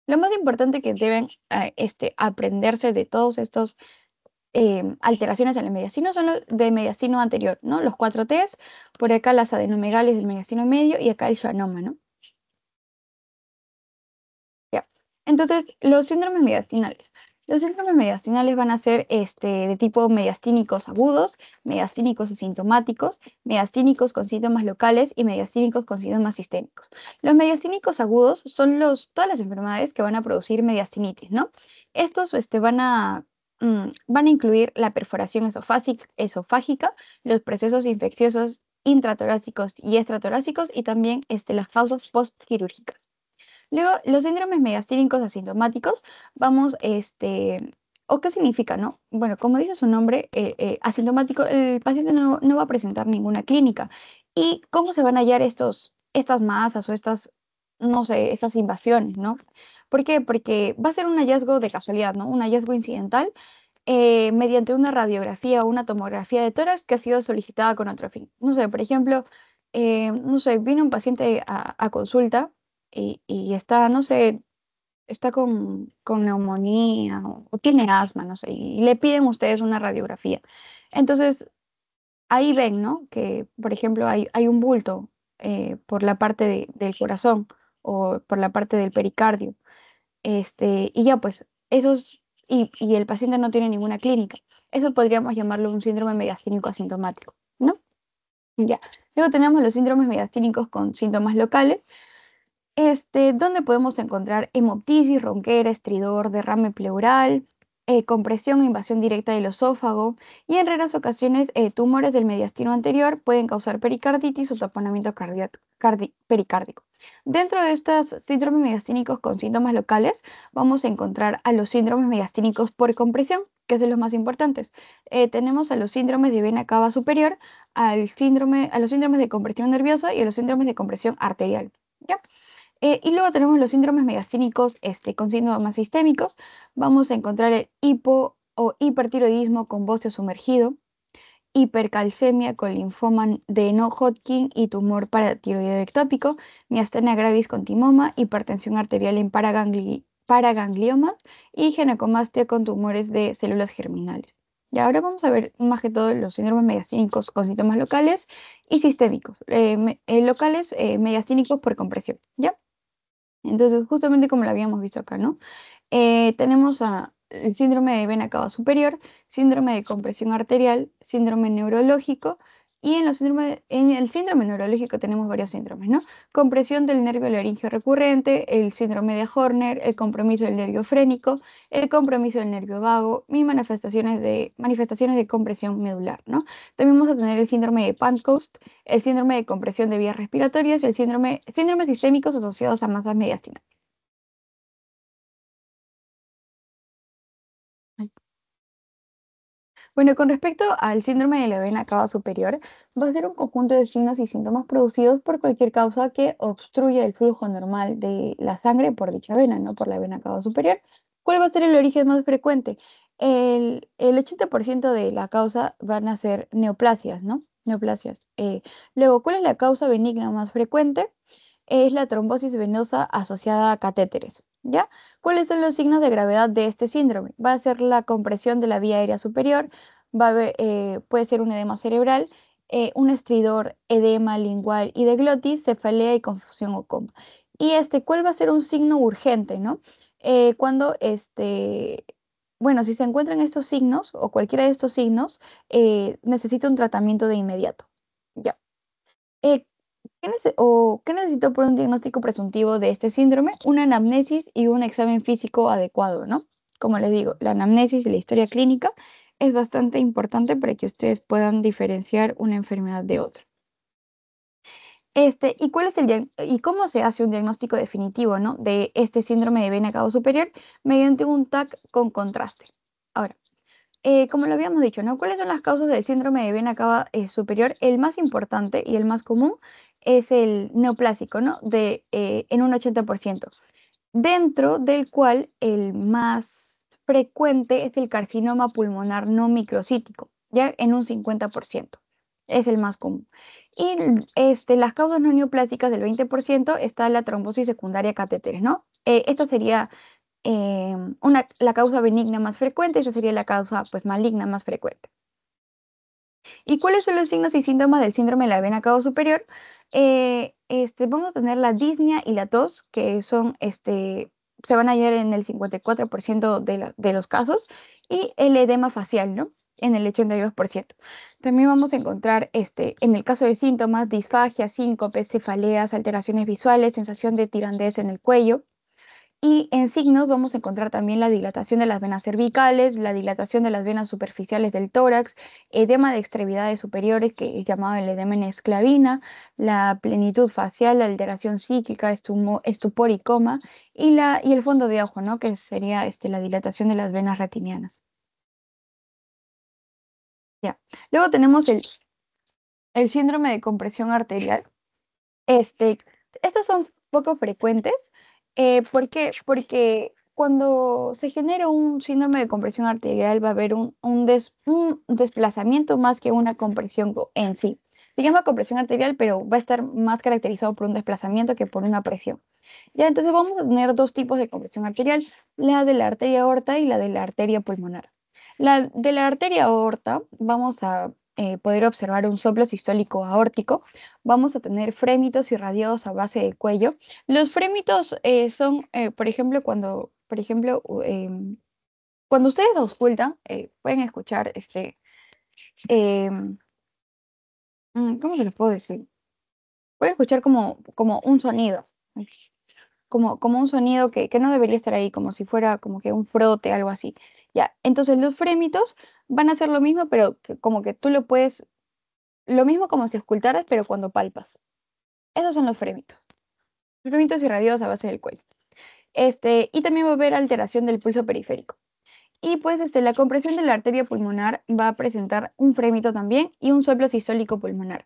[SPEAKER 1] Lo más importante que deben eh, este, aprenderse de todos estos em, alteraciones en el mediastino son los del mediastino anterior, ¿no? Los cuatro T's, por acá las adenomegalias del mediastino medio y acá el schwannoma, ¿no? Entonces, los síndromes mediastinales. Los síndromes mediastinales van a ser este, de tipo mediastínicos agudos, mediastínicos asintomáticos, mediastínicos con síntomas locales y mediastínicos con síntomas sistémicos. Los mediastínicos agudos son los, todas las enfermedades que van a producir mediastinitis, ¿no? Estos este, van, a, mm, van a incluir la perforación esofágica, los procesos infecciosos intratorácicos y extratorácicos y también este, las causas postquirúrgicas. Luego, los síndromes mediastínicos asintomáticos, vamos, este, ¿o qué significa, no? Bueno, como dice su nombre, eh, eh, asintomático, el paciente no, va a presentar ninguna clínica. ¿Y cómo se van a hallar estos, estas masas o estas, no sé, estas invasiones, no? ¿Por qué? Porque va a ser un hallazgo de casualidad, ¿no? Un hallazgo incidental eh, mediante una radiografía o una tomografía de tórax que ha sido solicitada con otro fin. No sé, por ejemplo, no sé, viene un paciente a consulta y, está, no sé, está con, neumonía o, tiene asma, no sé, y le piden ustedes una radiografía. Entonces, ahí ven, ¿no? Que, por ejemplo, hay, hay un bulto eh, por la parte del corazón o por la parte del pericardio. Este, y ya, pues, esos, y, y el paciente no tiene ninguna clínica. Eso podríamos llamarlo un síndrome mediastínico asintomático, ¿no? Ya. Luego tenemos los síndromes mediastínicos con síntomas locales, este, donde podemos encontrar hemoptisis, ronquera, estridor, derrame pleural, eh, compresión e invasión directa del esófago y en raras ocasiones eh, tumores del mediastino anterior pueden causar pericarditis o taponamiento pericárdico. Dentro de estos síndromes mediastínicos con síntomas locales vamos a encontrar a los síndromes mediastínicos por compresión, que son los más importantes. Eh, tenemos a los síndromes de vena cava superior, al síndrome, a los síndromes de compresión nerviosa y a los síndromes de compresión arterial. ¿ya? Eh, y luego tenemos los síndromes megacínicos este, con síntomas sistémicos. Vamos a encontrar el hipo o hipertiroidismo con bocio sumergido, hipercalcemia con linfoma de no Hodgkin y tumor paratiroideo ectópico, miastenia gravis con timoma, hipertensión arterial en paragangliomas y ginecomastia con tumores de células germinales. Y ahora vamos a ver más que todo los síndromes mediastínicos con síntomas locales y sistémicos. Eh, eh, locales, mediastínicos por compresión, ¿ya? Entonces, justamente como lo habíamos visto acá, ¿no? Eh, tenemos el síndrome de vena cava superior, síndrome de compresión arterial, síndrome neurológico, y en, los en el síndrome neurológico tenemos varios síndromes, ¿no? Compresión del nervio laringio recurrente, el síndrome de Horner, el compromiso del nervio frénico, el compromiso del nervio vago y manifestaciones de, manifestaciones de compresión medular, ¿no? También vamos a tener el síndrome de Pancoast, el síndrome de compresión de vías respiratorias y el síndrome, síndromes sistémicos asociados a masas mediastinas. Bueno, con respecto al síndrome de la vena cava superior, va a ser un conjunto de signos y síntomas producidos por cualquier causa que obstruya el flujo normal de la sangre por dicha vena, no por la vena cava superior. ¿Cuál va a ser el origen más frecuente? El, 80% de la causa van a ser neoplasias, ¿no? Neoplasias. Eh, luego, ¿cuál es la causa benigna más frecuente? Es la trombosis venosa asociada a catéteres. ¿Ya? ¿Cuáles son los signos de gravedad de este síndrome? Va a ser la compresión de la vía aérea superior, eh, puede ser un edema cerebral, eh, un estridor, edema lingual y de glotis, cefalea y confusión o coma. Y este, ¿cuál va a ser un signo urgente, no? Eh, cuando este, bueno, si se encuentran estos signos o cualquiera de estos signos, necesita un tratamiento de inmediato. Ya. ¿Qué, o, ¿Qué necesito por un diagnóstico presuntivo de este síndrome? Una anamnesis y un examen físico adecuado, ¿no? Como les digo, la anamnesis y la historia clínica es bastante importante para que ustedes puedan diferenciar una enfermedad de otra. Este, ¿y, cuál es el, ¿Y cómo se hace un diagnóstico definitivo ¿no? de este síndrome de vena cava superior? Mediante un TAC con contraste. Ahora, eh, como lo habíamos dicho, ¿no? ¿cuáles son las causas del síndrome de vena cava eh, superior? El más importante y el más común es el neoplásico, ¿no? De, eh, en un 80%, dentro del cual el más frecuente es el carcinoma pulmonar no microcítico, ya en un 50%, es el más común. Y este, las causas no neoplásicas del 20% está la trombosis secundaria catéteres, ¿no? Eh, esta sería eh, una, la causa benigna más frecuente, esa sería la causa pues, maligna más frecuente. ¿Y cuáles son los signos y síntomas del síndrome de la vena cava superior? Eh, este, vamos a tener la disnea y la tos, que son este, se van a hallar en el 54% de, de los casos, y el edema facial, ¿no? En el 82%. También vamos a encontrar, este, en el caso de síntomas, disfagia, síncope, cefaleas, alteraciones visuales, sensación de tirandez en el cuello, y en signos vamos a encontrar también la dilatación de las venas cervicales, la dilatación de las venas superficiales del tórax, edema de extremidades superiores, que es llamado el edema en esclavina, la plenitud facial, la alteración psíquica, estupor y coma, y, la, y el fondo de ojo, ¿no? que sería este, la dilatación de las venas retinianas. Ya. Luego tenemos el, el síndrome de compresión arterial. Este, estos son poco frecuentes, eh, ¿Por qué? Porque cuando se genera un síndrome de compresión arterial va a haber un, un, desplazamiento más que una compresión en sí. Se llama compresión arterial, pero va a estar más caracterizado por un desplazamiento que por una presión. Ya, entonces vamos a tener dos tipos de compresión arterial, la de la arteria aorta y la de la arteria pulmonar. La de la arteria aorta vamos a eh, poder observar un soplo sistólico aórtico, vamos a tener frémitos irradiados a base del cuello. Los frémitos eh, son, eh, por ejemplo, cuando, por ejemplo, em, cuando ustedes auscultan, pueden escuchar este, em, mm, ¿cómo se les puedo decir? Pueden escuchar como, como un sonido, como, como un sonido que, que no debería estar ahí, como si fuera como que un frote, algo así. Entonces los frémitos van a hacer lo mismo, pero como que tú lo puedes, lo mismo como si escultaras, pero cuando palpas. Esos son los frémitos. Los frémitos irradiados a base del cuello. Este, y también va a haber alteración del pulso periférico. Y pues este, la compresión de la arteria pulmonar va a presentar un frémito también y un soplo sistólico pulmonar,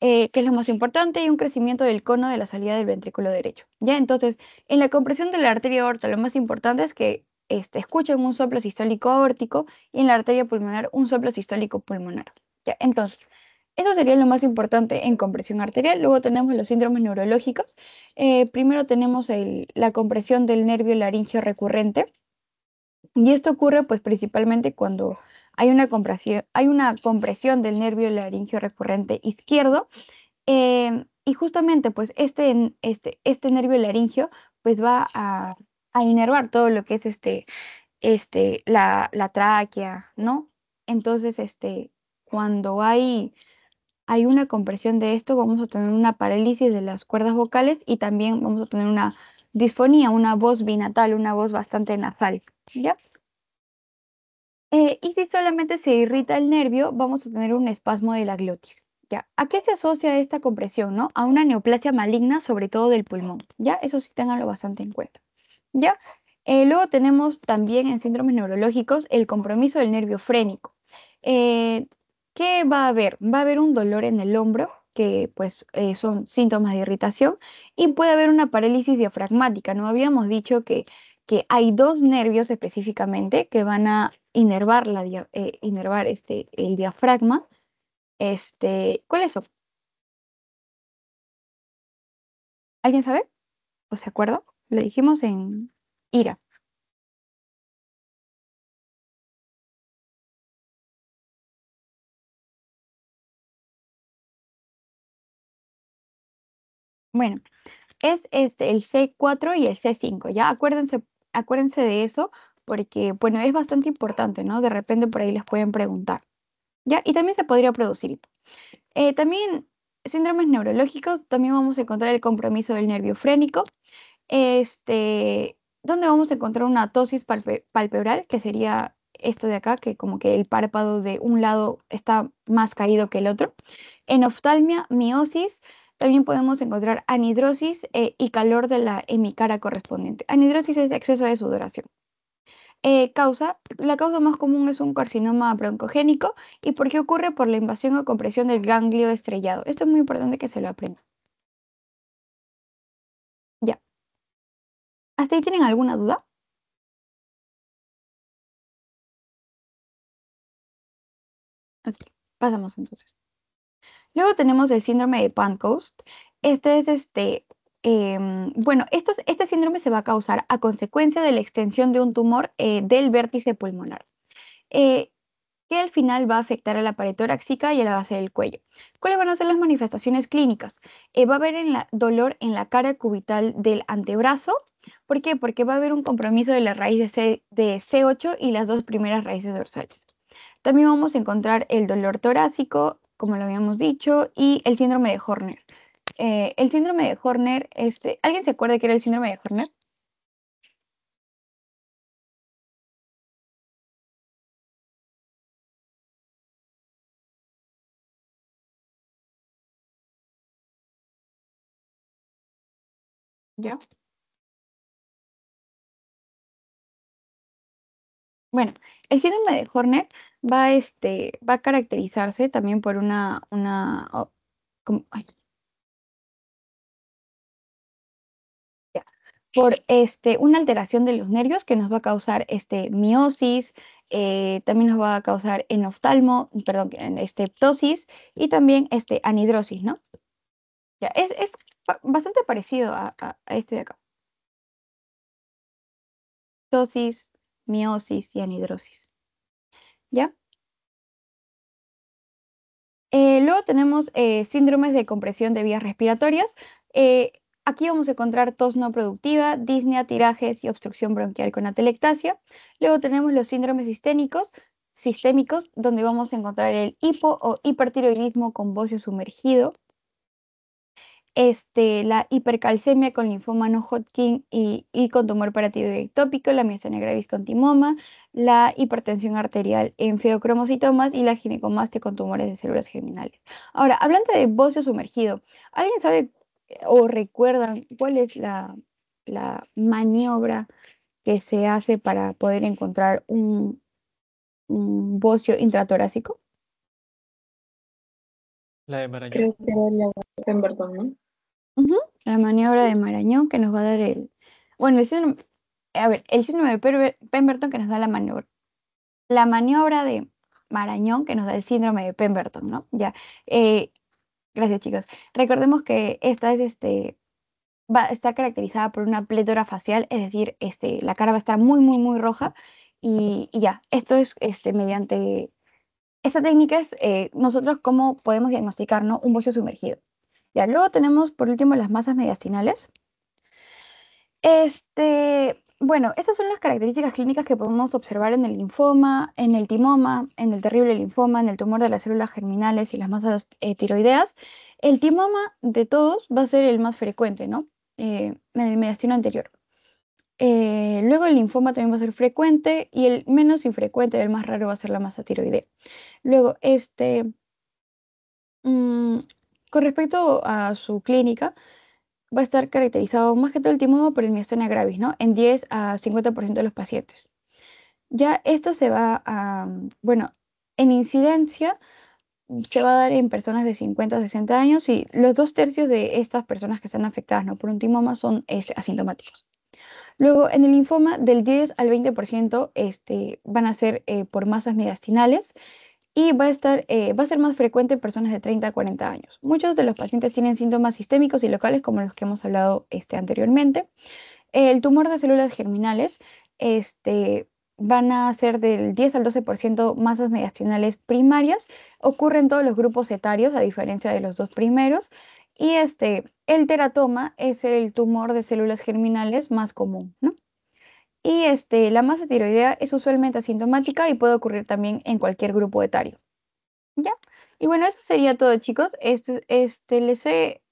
[SPEAKER 1] eh, que es lo más importante, y un crecimiento del cono de la salida del ventrículo derecho. Ya, entonces, en la compresión de la arteria aorta, lo más importante es que este, escuchen un soplo sistólico aórtico y en la arteria pulmonar un soplo sistólico pulmonar. ¿ya? Entonces, eso sería lo más importante en compresión arterial. Luego tenemos los síndromes neurológicos. Eh, primero tenemos la compresión del nervio laringio recurrente. Y esto ocurre pues principalmente cuando hay una compresión, hay una compresión del nervio laringio recurrente izquierdo. Eh, y justamente pues este, este, este nervio laringio pues va a a inervar todo lo que es este, este, la, la tráquea, ¿no? Entonces, este, cuando hay, hay una compresión de esto, vamos a tener una parálisis de las cuerdas vocales y también vamos a tener una disfonía, una voz binatal, una voz bastante nasal, ¿ya? Eh, y si solamente se irrita el nervio, vamos a tener un espasmo de la glotis. ¿Ya? ¿A qué se asocia esta compresión? ¿no? A una neoplasia maligna, sobre todo del pulmón. ¿Ya? Eso sí, ténganlo bastante en cuenta. ¿Ya? Eh, luego tenemos también en síndromes neurológicos el compromiso del nervio frénico. Eh, ¿Qué va a haber? Va a haber un dolor en el hombro, que pues eh, son síntomas de irritación, y puede haber una parálisis diafragmática. No habíamos dicho que, que hay dos nervios específicamente que van a inervar, la, inervar este, el diafragma. Este, ¿Cuáles son? ¿Alguien sabe? ¿O se acuerda? Lo dijimos en ira. Bueno, es este, el C4 y el C5, ¿ya? Acuérdense, acuérdense de eso porque, bueno, es bastante importante, ¿no? De repente por ahí les pueden preguntar, ¿ya? Y también se podría producir eh, también síndromes neurológicos, también vamos a encontrar el compromiso del nervio frénico, este, donde vamos a encontrar una tosis palpebral, que sería esto de acá, que como que el párpado de un lado está más caído que el otro. En oftalmia, miosis, también podemos encontrar anidrosis eh, y calor de la hemicara correspondiente. Anidrosis es exceso de sudoración. Eh, causa, la causa más común es un carcinoma broncogénico y por qué ocurre por la invasión o compresión del ganglio estrellado. Esto es muy importante que se lo aprendan. ¿Hasta ahí tienen alguna duda? Ok, pasamos entonces. Luego tenemos el síndrome de Pancoast. Este es este, em, bueno, este síndrome se va a causar a consecuencia de la extensión de un tumor eh, del vértice pulmonar. Eh, que al final va a afectar a la pared torácica y a la base del cuello. ¿Cuáles van a ser las manifestaciones clínicas? Eh, va a haber dolor en la cara cubital del antebrazo. ¿Por qué? Porque va a haber un compromiso de la raíz de, C, de C8 y las dos primeras raíces dorsales. También vamos a encontrar el dolor torácico, como lo habíamos dicho, y el síndrome de Horner. Eh, el síndrome de Horner, este, ¿alguien se acuerda que era el síndrome de Horner? ¿Ya? Bueno, el síndrome de Horner va, este, va a caracterizarse también por una, una, por este, una alteración de los nervios que nos va a causar este, miosis, eh, también nos va a causar enoftalmo, perdón, este, ptosis y también este, anidrosis, ¿no? Ya, es, es bastante parecido a, este de acá. Ptosis, miosis y anidrosis. ¿Ya? Eh, luego tenemos eh, síndromes de compresión de vías respiratorias. Eh, aquí vamos a encontrar tos no productiva, disnea, tirajes y obstrucción bronquial con atelectasia. Luego tenemos los síndromes sistémicos, sistémicos, donde vamos a encontrar el hipo o hipertiroidismo con bocio sumergido, este, la hipercalcemia con linfoma no Hodgkin y, con tumor paratiroide ectópico, la miastenia gravis con timoma, la hipertensión arterial en feocromocitomas y la ginecomastia con tumores de células germinales. Ahora, hablando de bocio sumergido, ¿alguien sabe eh, o recuerdan cuál es la, maniobra que se hace para poder encontrar un, un bocio intratorácico?
[SPEAKER 3] La de Marañón.
[SPEAKER 2] Creo que la de Pemberton, ¿no?
[SPEAKER 1] La maniobra de Marañón que nos va a dar el. Bueno, el síndrome. A ver, el síndrome de Pemberton que nos da la maniobra. La maniobra de Marañón que nos da el síndrome de Pemberton, ¿no? Ya. Eh, gracias, chicos. Recordemos que esta es este. Va a estar caracterizada por una plétora facial, es decir, este, la cara va a estar muy, muy, muy roja. Y, ya, esto es este, mediante. Esta técnica es eh, nosotros cómo podemos diagnosticar ¿no? un bocio sumergido. Ya, luego tenemos por último las masas mediastinales. Este, bueno, estas son las características clínicas que podemos observar en el linfoma, en el timoma, en el terrible linfoma, en el tumor de las células germinales y las masas eh, tiroideas. El timoma de todos va a ser el más frecuente, ¿no? Eh, en el mediastino anterior. Eh, luego el linfoma también va a ser frecuente y el menos infrecuente, el más raro va a ser la masa tiroidea. Luego, este, con respecto a su clínica, va a estar caracterizado más que todo el timoma por miastenia gravis, ¿no? En 10 a 50% de los pacientes. Ya esto se va a, bueno, en incidencia se va a dar en personas de 50 a 60 años y los dos tercios de estas personas que están afectadas ¿no? por un timoma son este, asintomáticos. Luego, en el linfoma, del 10 al 20% este, van a ser eh, por masas mediastinales y va a, estar, eh, va a ser más frecuente en personas de 30 a 40 años. Muchos de los pacientes tienen síntomas sistémicos y locales como los que hemos hablado este, anteriormente. El tumor de células germinales este, van a ser del 10 al 12% masas mediastinales primarias. Ocurre en todos los grupos etarios, a diferencia de los dos primeros. Y este, el teratoma es el tumor de células germinales más común. Y este, la masa tiroidea es usualmente asintomática y puede ocurrir también en cualquier grupo etario. ¿Ya? Y bueno, eso sería todo, chicos. Este, este, les he,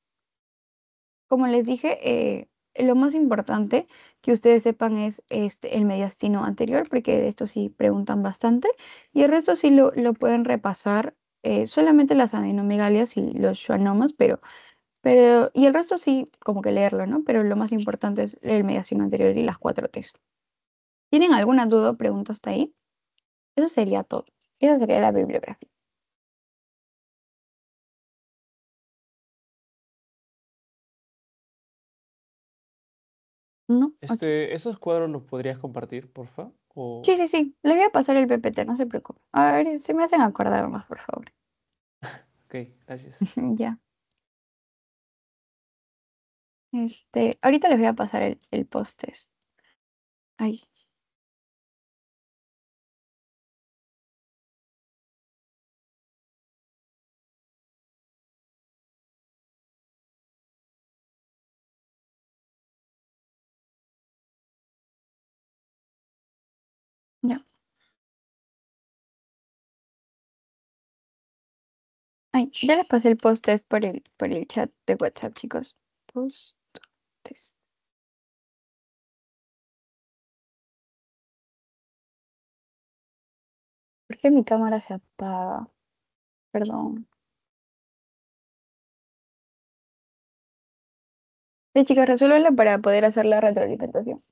[SPEAKER 1] como les dije, eh, lo más importante que ustedes sepan es este, el mediastino anterior, porque de esto sí preguntan bastante. Y el resto sí lo, pueden repasar, eh, solamente las adenomegalias y los schwannomas, pero, pero, y el resto sí, como que leerlo, ¿no? Pero lo más importante es el mediastino anterior y las cuatro T's. ¿Tienen alguna duda o pregunta hasta ahí? Eso sería todo. Esa sería la bibliografía. ¿No?
[SPEAKER 3] Este, ¿Esos cuadros los podrías compartir, porfa? O...
[SPEAKER 1] Sí, sí, sí. Les voy a pasar el PPT, no se preocupe. A ver, si me hacen acordar más, por favor.
[SPEAKER 3] ok, gracias.
[SPEAKER 1] ya. Este, ahorita les voy a pasar el, el post-test. Ahí. Ay, ya les pasé el post test por el, por el chat de WhatsApp, chicos. Post test. ¿Por qué mi cámara se apaga? Perdón. Sí, chicos, resuélvelo para poder hacer la retroalimentación.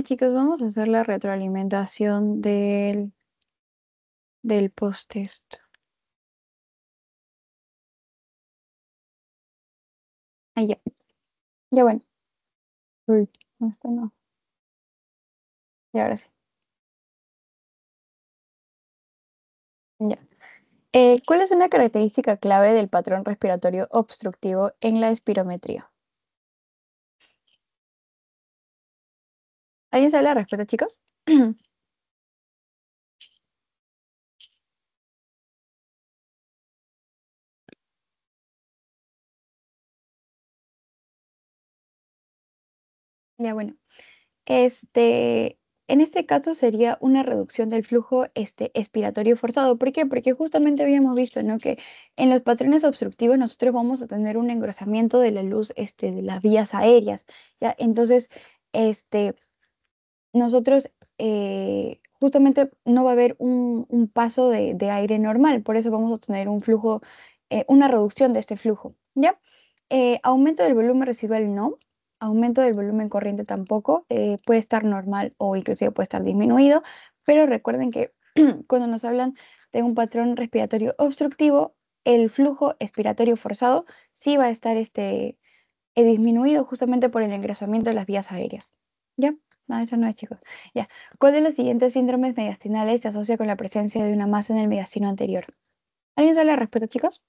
[SPEAKER 1] Chicos, vamos a hacer la retroalimentación del, del post-test. Ah, ya. Ya bueno. Uy, esto no. Y ahora sí. Ya. Eh, ¿cuál es una característica clave del patrón respiratorio obstructivo en la espirometría? ¿Alguien sabe la respuesta, chicos? Ya bueno. Este, en este caso sería una reducción del flujo este, expiratorio forzado. ¿Por qué? Porque justamente habíamos visto ¿no? que en los patrones obstructivos nosotros vamos a tener un engrosamiento de la luz este, de las vías aéreas. ¿ya? Entonces, este, nosotros eh, justamente no va a haber un, paso de, aire normal, por eso vamos a tener un flujo, eh, una reducción de este flujo. ¿ya? Eh, aumento del volumen residual no, aumento del volumen corriente tampoco, puede estar normal o inclusive puede estar disminuido, pero recuerden que cuando nos hablan de un patrón respiratorio obstructivo, el flujo expiratorio forzado sí va a estar este, disminuido justamente por el engrosamiento de las vías aéreas. ¿Ya? No, eso no es, chicos. Ya. ¿Cuál de los siguientes síndromes mediastinales se asocia con la presencia de una masa en el mediastino anterior? ¿Alguien sabe la respuesta, chicos?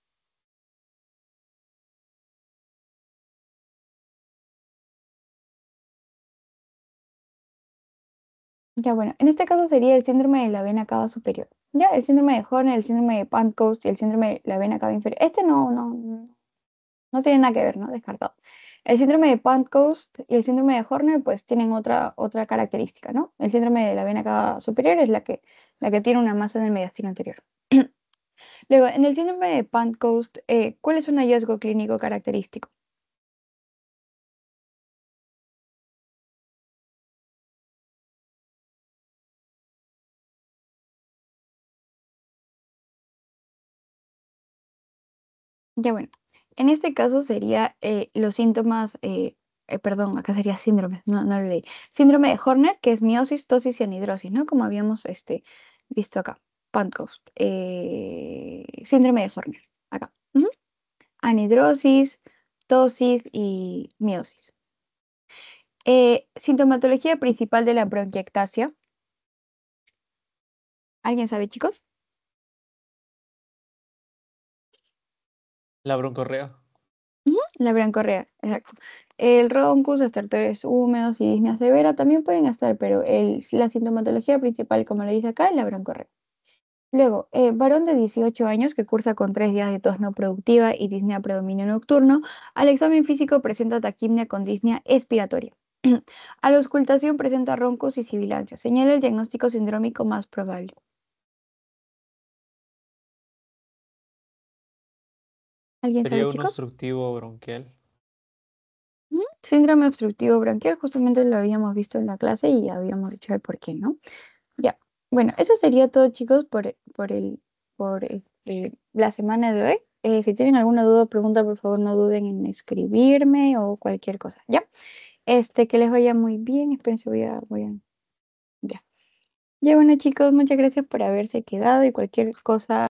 [SPEAKER 1] Ya, bueno, en este caso sería el síndrome de la vena cava superior. Ya, el síndrome de Horner, el síndrome de Pancoast y el síndrome de la vena cava inferior. Este no, no, no tiene nada que ver, ¿no? Descartado. El síndrome de Pancoast y el síndrome de Horner, pues tienen otra, otra característica, ¿no? El síndrome de la vena cava superior es la que, la que tiene una masa en el mediastino anterior. Luego, en el síndrome de Pancoast, eh, ¿cuál es un hallazgo clínico característico? Ya bueno, en este caso sería eh, los síntomas, eh, eh, perdón, acá sería síndrome, no, no lo leí. Síndrome de Horner, que es miosis, tosis y anhidrosis, ¿no? Como habíamos este, visto acá. Pancoast. síndrome de Horner, acá. Anhidrosis, tosis y miosis. sintomatología principal de la bronquiectasia. ¿Alguien sabe, chicos?
[SPEAKER 3] La broncorrea.
[SPEAKER 1] La broncorrea, exacto. El roncus, estertores húmedos y disnea severa también pueden estar, pero el, la sintomatología principal, como le dice acá, es la broncorrea. Luego, eh, varón de 18 años que cursa con tres días de tos no productiva y disnea predominio nocturno, al examen físico presenta taquimnia con disnea expiratoria. a la auscultación presenta roncos y sibilancia. Señala el diagnóstico sindrómico más probable. ¿Alguien
[SPEAKER 3] Sería
[SPEAKER 1] sabe,
[SPEAKER 3] un
[SPEAKER 1] chicos?
[SPEAKER 3] obstructivo bronquial.
[SPEAKER 1] Síndrome obstructivo bronquial, justamente lo habíamos visto en la clase y habíamos dicho el por qué, ¿no? Ya. Bueno, eso sería todo, chicos, por, por, el, por este, la semana de hoy. Eh, si tienen alguna duda o pregunta, por favor, no duden en escribirme o cualquier cosa, ¿ya? Este, que les vaya muy bien. Espérense, voy a, voy a... Ya. Ya, bueno, chicos, muchas gracias por haberse quedado y cualquier cosa.